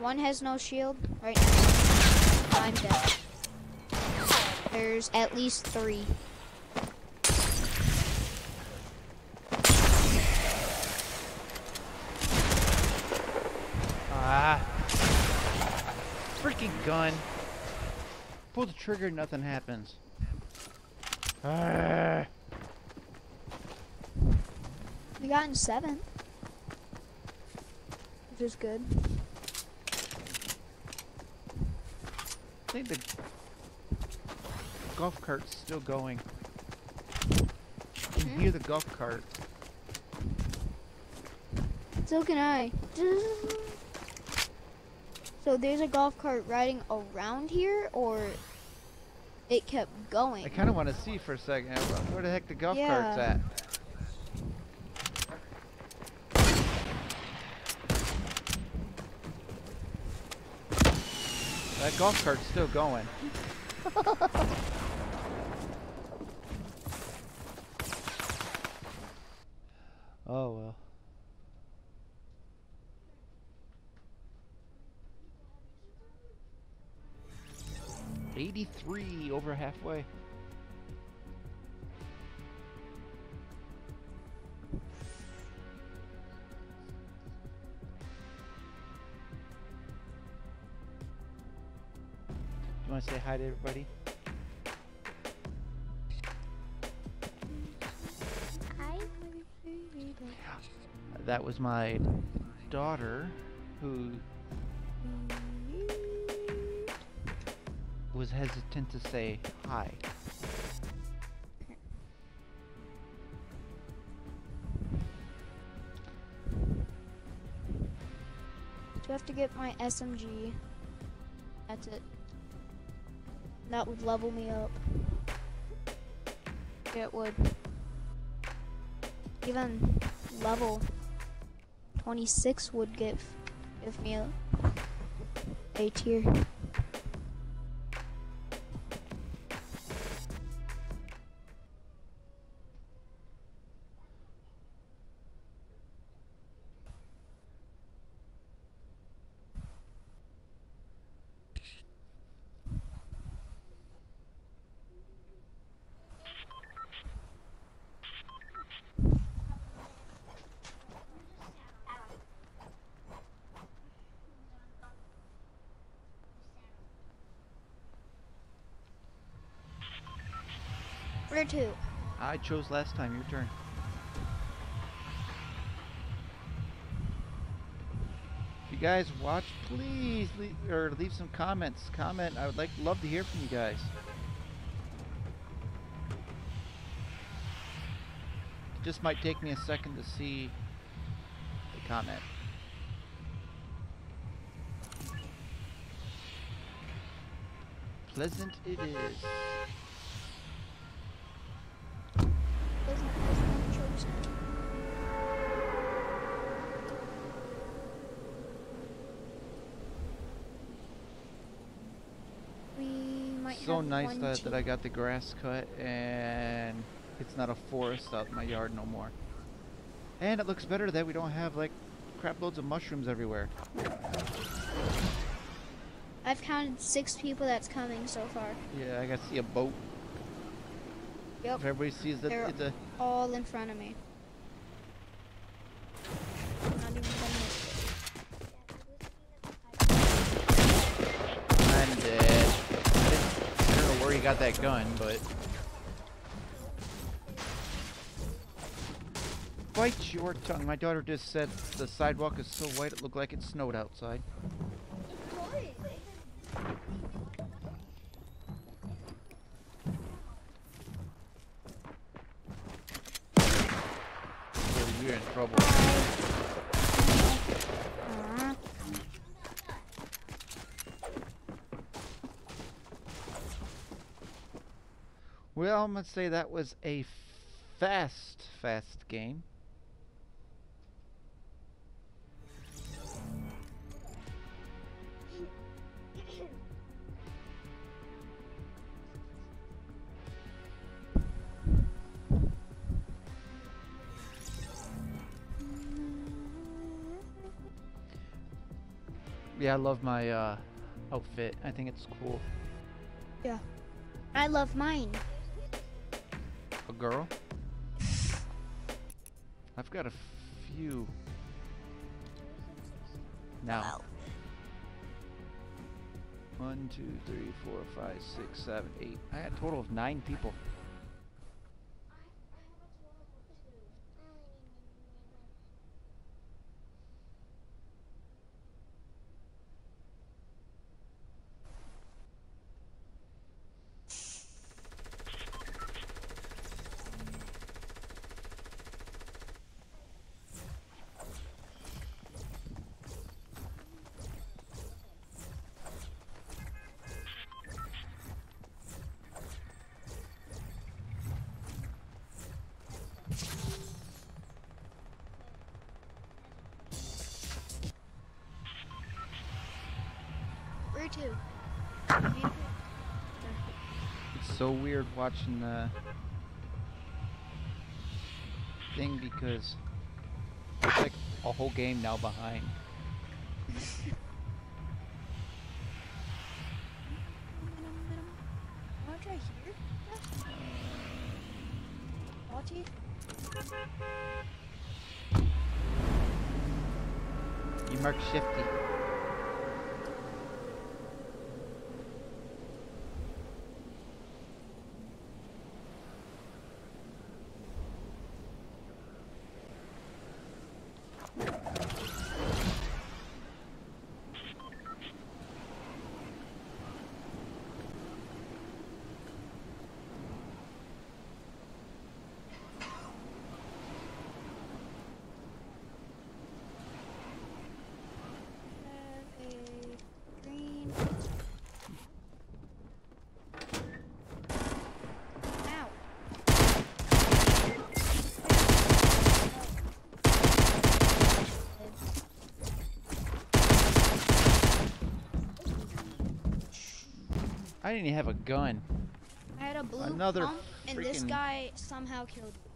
One has no shield right now. I'm dead. There's at least three. Ah. Freaking gun. Pull the trigger, nothing happens. Ah. We got in seventh. Which is good. I think the golf cart's still going. You can hear the golf cart. So can I. So there's a golf cart riding around here, or it kept going? I kind of want to see for a second where the heck the golf cart's Yeah. at. That golf cart's still going. Oh well. Eighty-three over halfway. Say hi to everybody? Hi. That was my daughter who was hesitant to say hi. Do I have to get my SMG. That's it. That would level me up. It would. Even level 26 would give give me a A tier. I chose last time. Your turn. If you guys watch, please leave, or leave some comments. Comment. I would like love to hear from you guys. It just might take me a second to see the comment. Pleasant it is. Isn't this one chosen? We might so have nice that, that I got the grass cut and it's not a forest out in my yard no more. And it looks better that we don't have like crap loads of mushrooms everywhere. I've counted six people that's coming so far. Yeah, I got to see a boat. Yep. If everybody sees that They're it's a all in front of me. Not even gonna miss it. I'm dead. Got that gun, but bite your tongue. My daughter just said the sidewalk is so white it looked like it snowed outside. Really, You're in trouble. Aw. I'm gonna say that was a fast, fast game. Yeah, I love my uh, outfit. I think it's cool. Yeah. I love mine. Girl? I've got a few. Now. One, two, three, four, five, six, seven, eight. I had a total of nine people. So weird watching the thing because it's like a whole game now behind. Wanna try here? Salty? You mark shifty. Have a green. Ow. I didn't even have a gun. I had a blue Another pump, and this guy somehow killed me.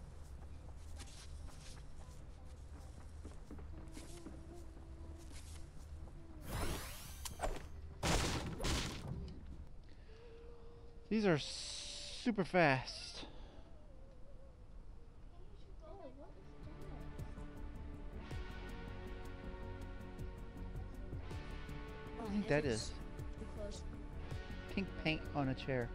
These are super fast. I think that is too close. pink paint on a chair.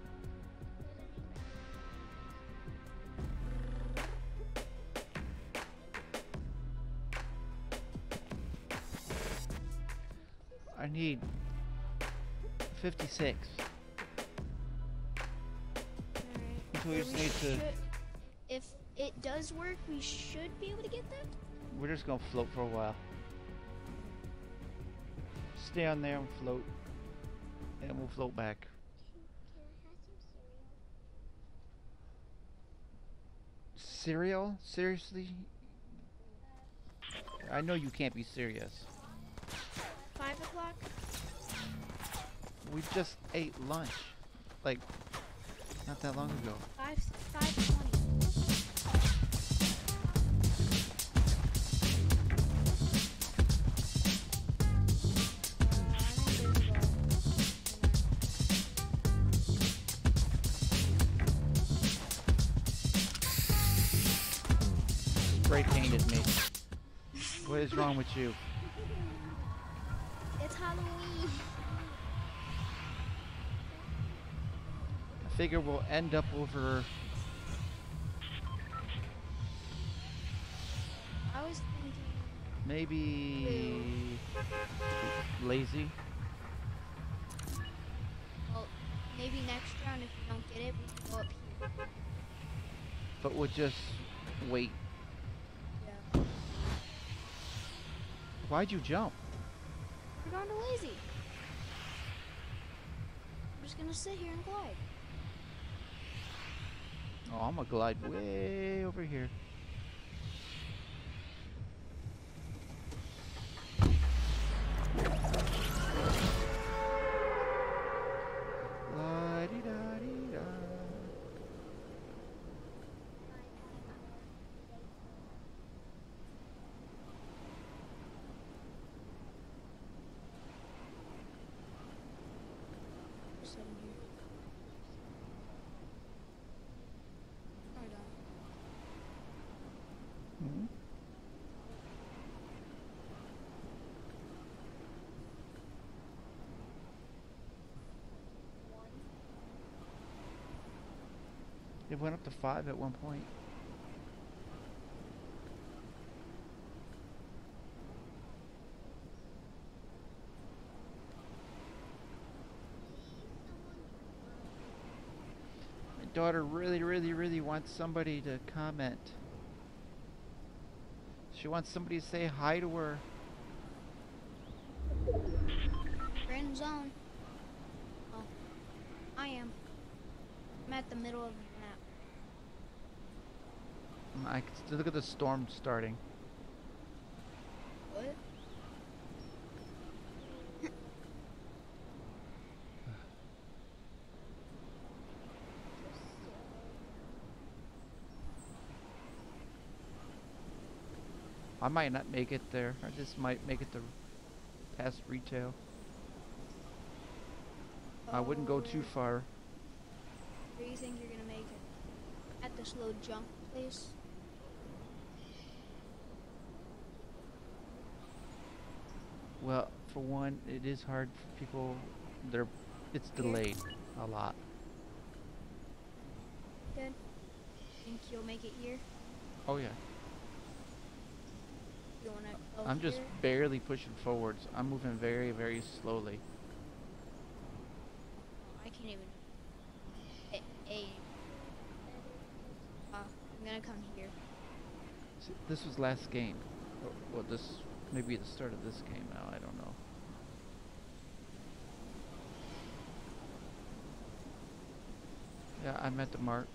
I need 56. Alright. So we just need to. If it does work, we should be able to get that. We're just gonna float for a while. Stay on there and float. And we'll float back. Cereal? Seriously? I know you can't be serious. Five o'clock. We just ate lunch. Like, not that long ago. Five. Five is wrong with you? It's Halloween. I figure we'll end up over. I was thinking. Maybe lazy. Well, maybe next round if we don't get it, we can go up here. But we'll just wait. Why'd you jump? We're going to lazy. I'm just gonna sit here and glide. Oh, I'm gonna glide way over here. La-di-da-di-da. Just sitting here. Hold on. Hmm? It went up to five at one point. My daughter really, really, really wants somebody to comment. She wants somebody to say hi to her. We're in zone. Oh, I am. I'm at the middle of I can look at the storm starting. What? I might not make it there. I just might make it to past retail. I wouldn't go too Oh, far. Where do you think you're gonna make it? At this little jump place? Well, for one, it is hard for people. They're, it's delayed a lot. Good. Think you'll make it here? Oh yeah. You wanna go I'm just barely pushing forwards. I'm moving very, very slowly. I can't even. A- aim. Uh, I'm gonna come here. See, this was last game. Well, this maybe the start of this game now. I don't know. Yeah, I'm at the mark.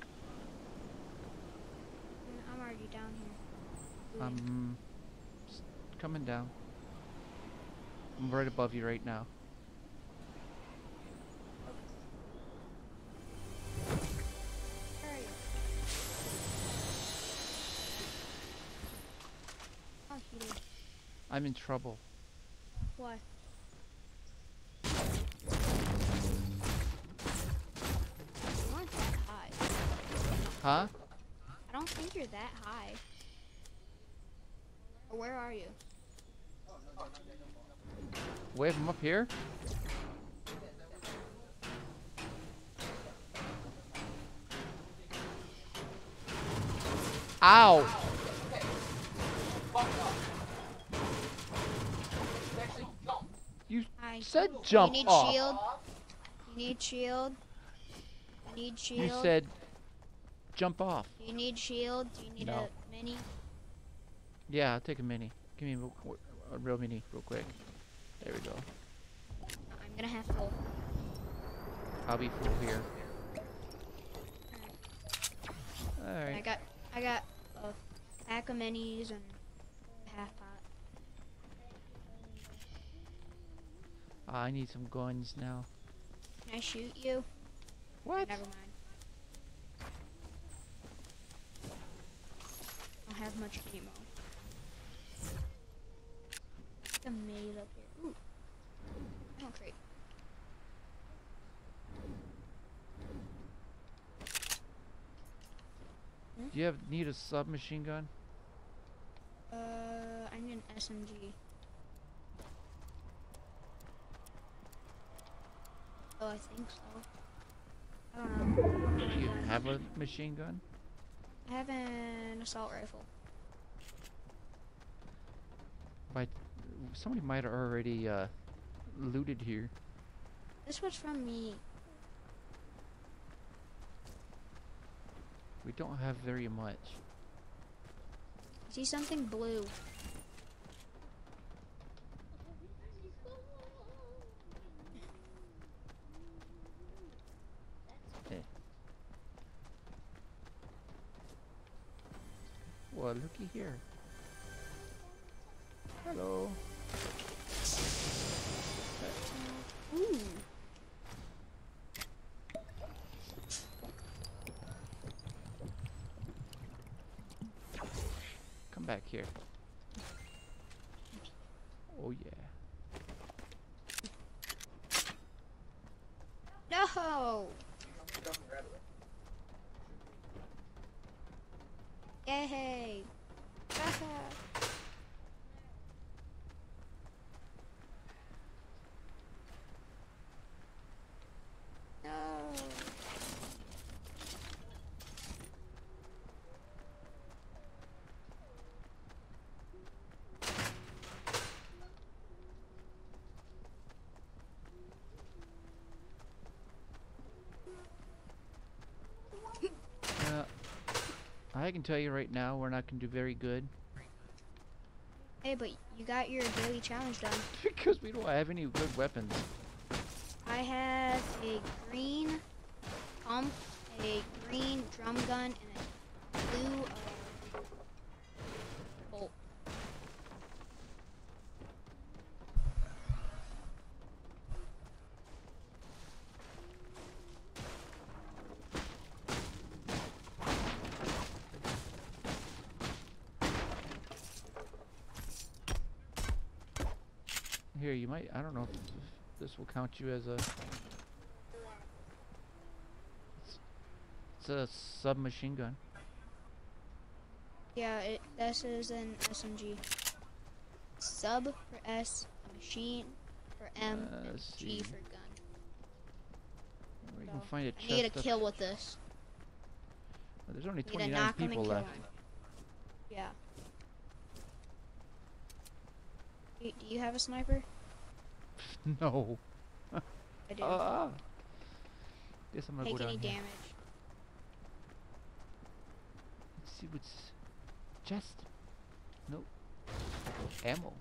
I'm already down here. I'm coming down. I'm right above you right now. I'm in trouble. Why? You aren't that high. Huh? I don't think you're that high. Or where are you? Wave him up here. Ow! You I said jump you need off. shield. You need shield. You need shield. You said jump off. You need shield. Do you need No. a mini? Yeah, I'll take a mini. Give me a, real a real mini, real quick. There we go. I'm gonna have full. I'll be full here. I Alright. got I got a pack of minis and a half pot. I need some guns now. Can I shoot you? What? Never mind. I don't have much ammo. A maze up here. Ooh. Oh, great. Do you have need a submachine gun? Uh, I need an SMG. Oh, I think so. I don't know. Do you have a machine gun? I have an assault rifle. But Somebody might have already uh, looted here. This was from me. We don't have very much. I see something blue. Well, looky here. Hello. Come back here. Oh yeah. No. Yay. Ah. No. Uh, I can tell you right now, we're not gonna do very good Hey, but you got your daily challenge done. because we don't have any good weapons. I have a green pump, a green drum gun, and a blue uh, bolt. Here, you might. I don't know if this, will count you as a. It's, it's a submachine gun. Yeah, it, this is an SMG. Sub for S, machine for M, Uh, G for gun. We So, can find a I chest. need a kill with this. Oh, There's only Need 29 knock him and people left. him. Yeah. Do you have a sniper? no. I do. Ah. Guess I'm gonna Take go down any here. damage. Let's see what's chest. Nope. Ammo.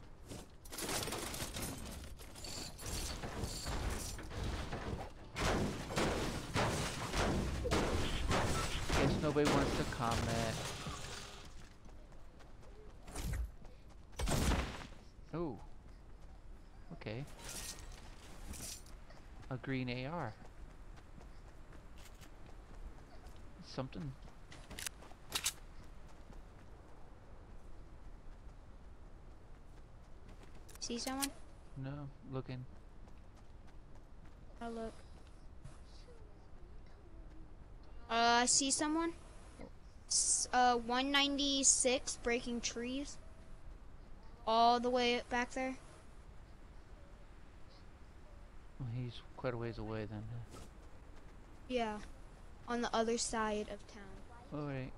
Guess nobody wants to comment. Oh. Okay. A green AR. Something. See someone? No, looking. I'll look. Uh, I see someone. S- uh, 196 breaking trees. All the way back there. Well, he's quite a ways away then. Yeah. On the other side of town. Alright.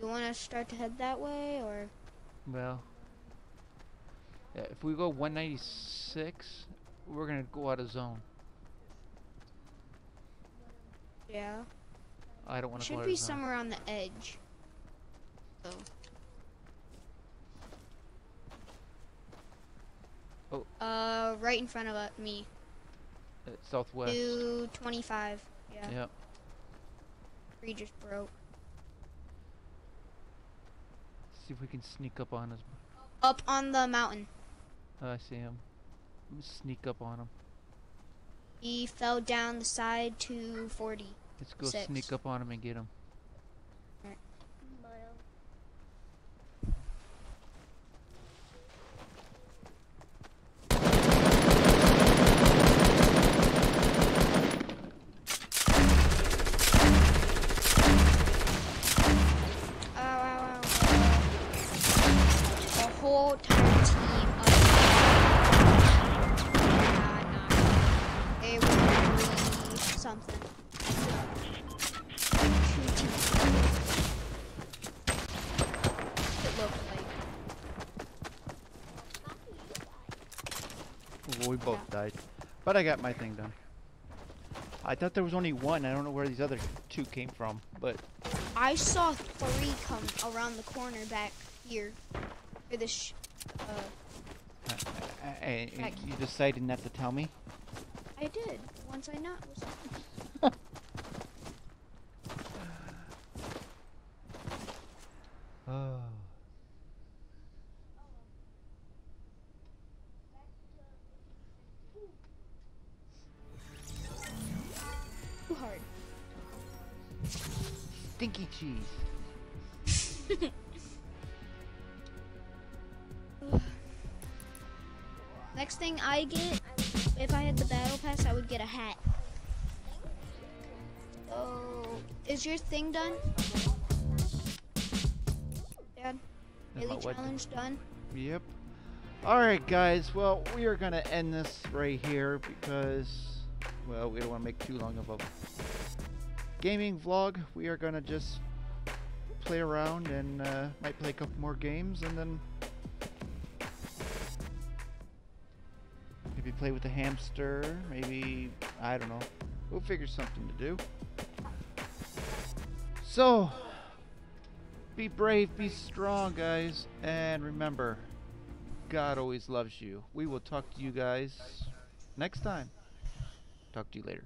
You want to start to head that way, or? Well. Yeah, if we go 196, we're gonna go out of zone. Yeah. I don't want to go Should be somewhere on the edge. Oh. Oh. Uh, right in front of uh, me. Uh, southwest. 225. Yeah. Yep. Tree just broke. See if we can sneak up on us. Up on the mountain. Oh, I see him. Sneak up on him. He fell down the side to 40. Let's go Six. sneak up on him and get him. Ow, ow, ow. A whole entire team of. Nah, nah. They were three something. both Yeah. died. But I got my thing done. I thought there was only one. I don't know where these other two came from, but I saw three come around the corner back here. For this, sh- uh, uh, you decided not to tell me. I did once I not was. Thing done? Dad, daily what? challenge done? Yep. Alright, guys. Well, we are going to end this right here because, well, we don't want to make too long of a gaming vlog. We are going to just play around and uh, might play a couple more games and then maybe play with the hamster. Maybe, I don't know. We'll figure something to do. So, be brave, be strong, guys, and remember, God always loves you. We will talk to you guys next time. Talk to you later.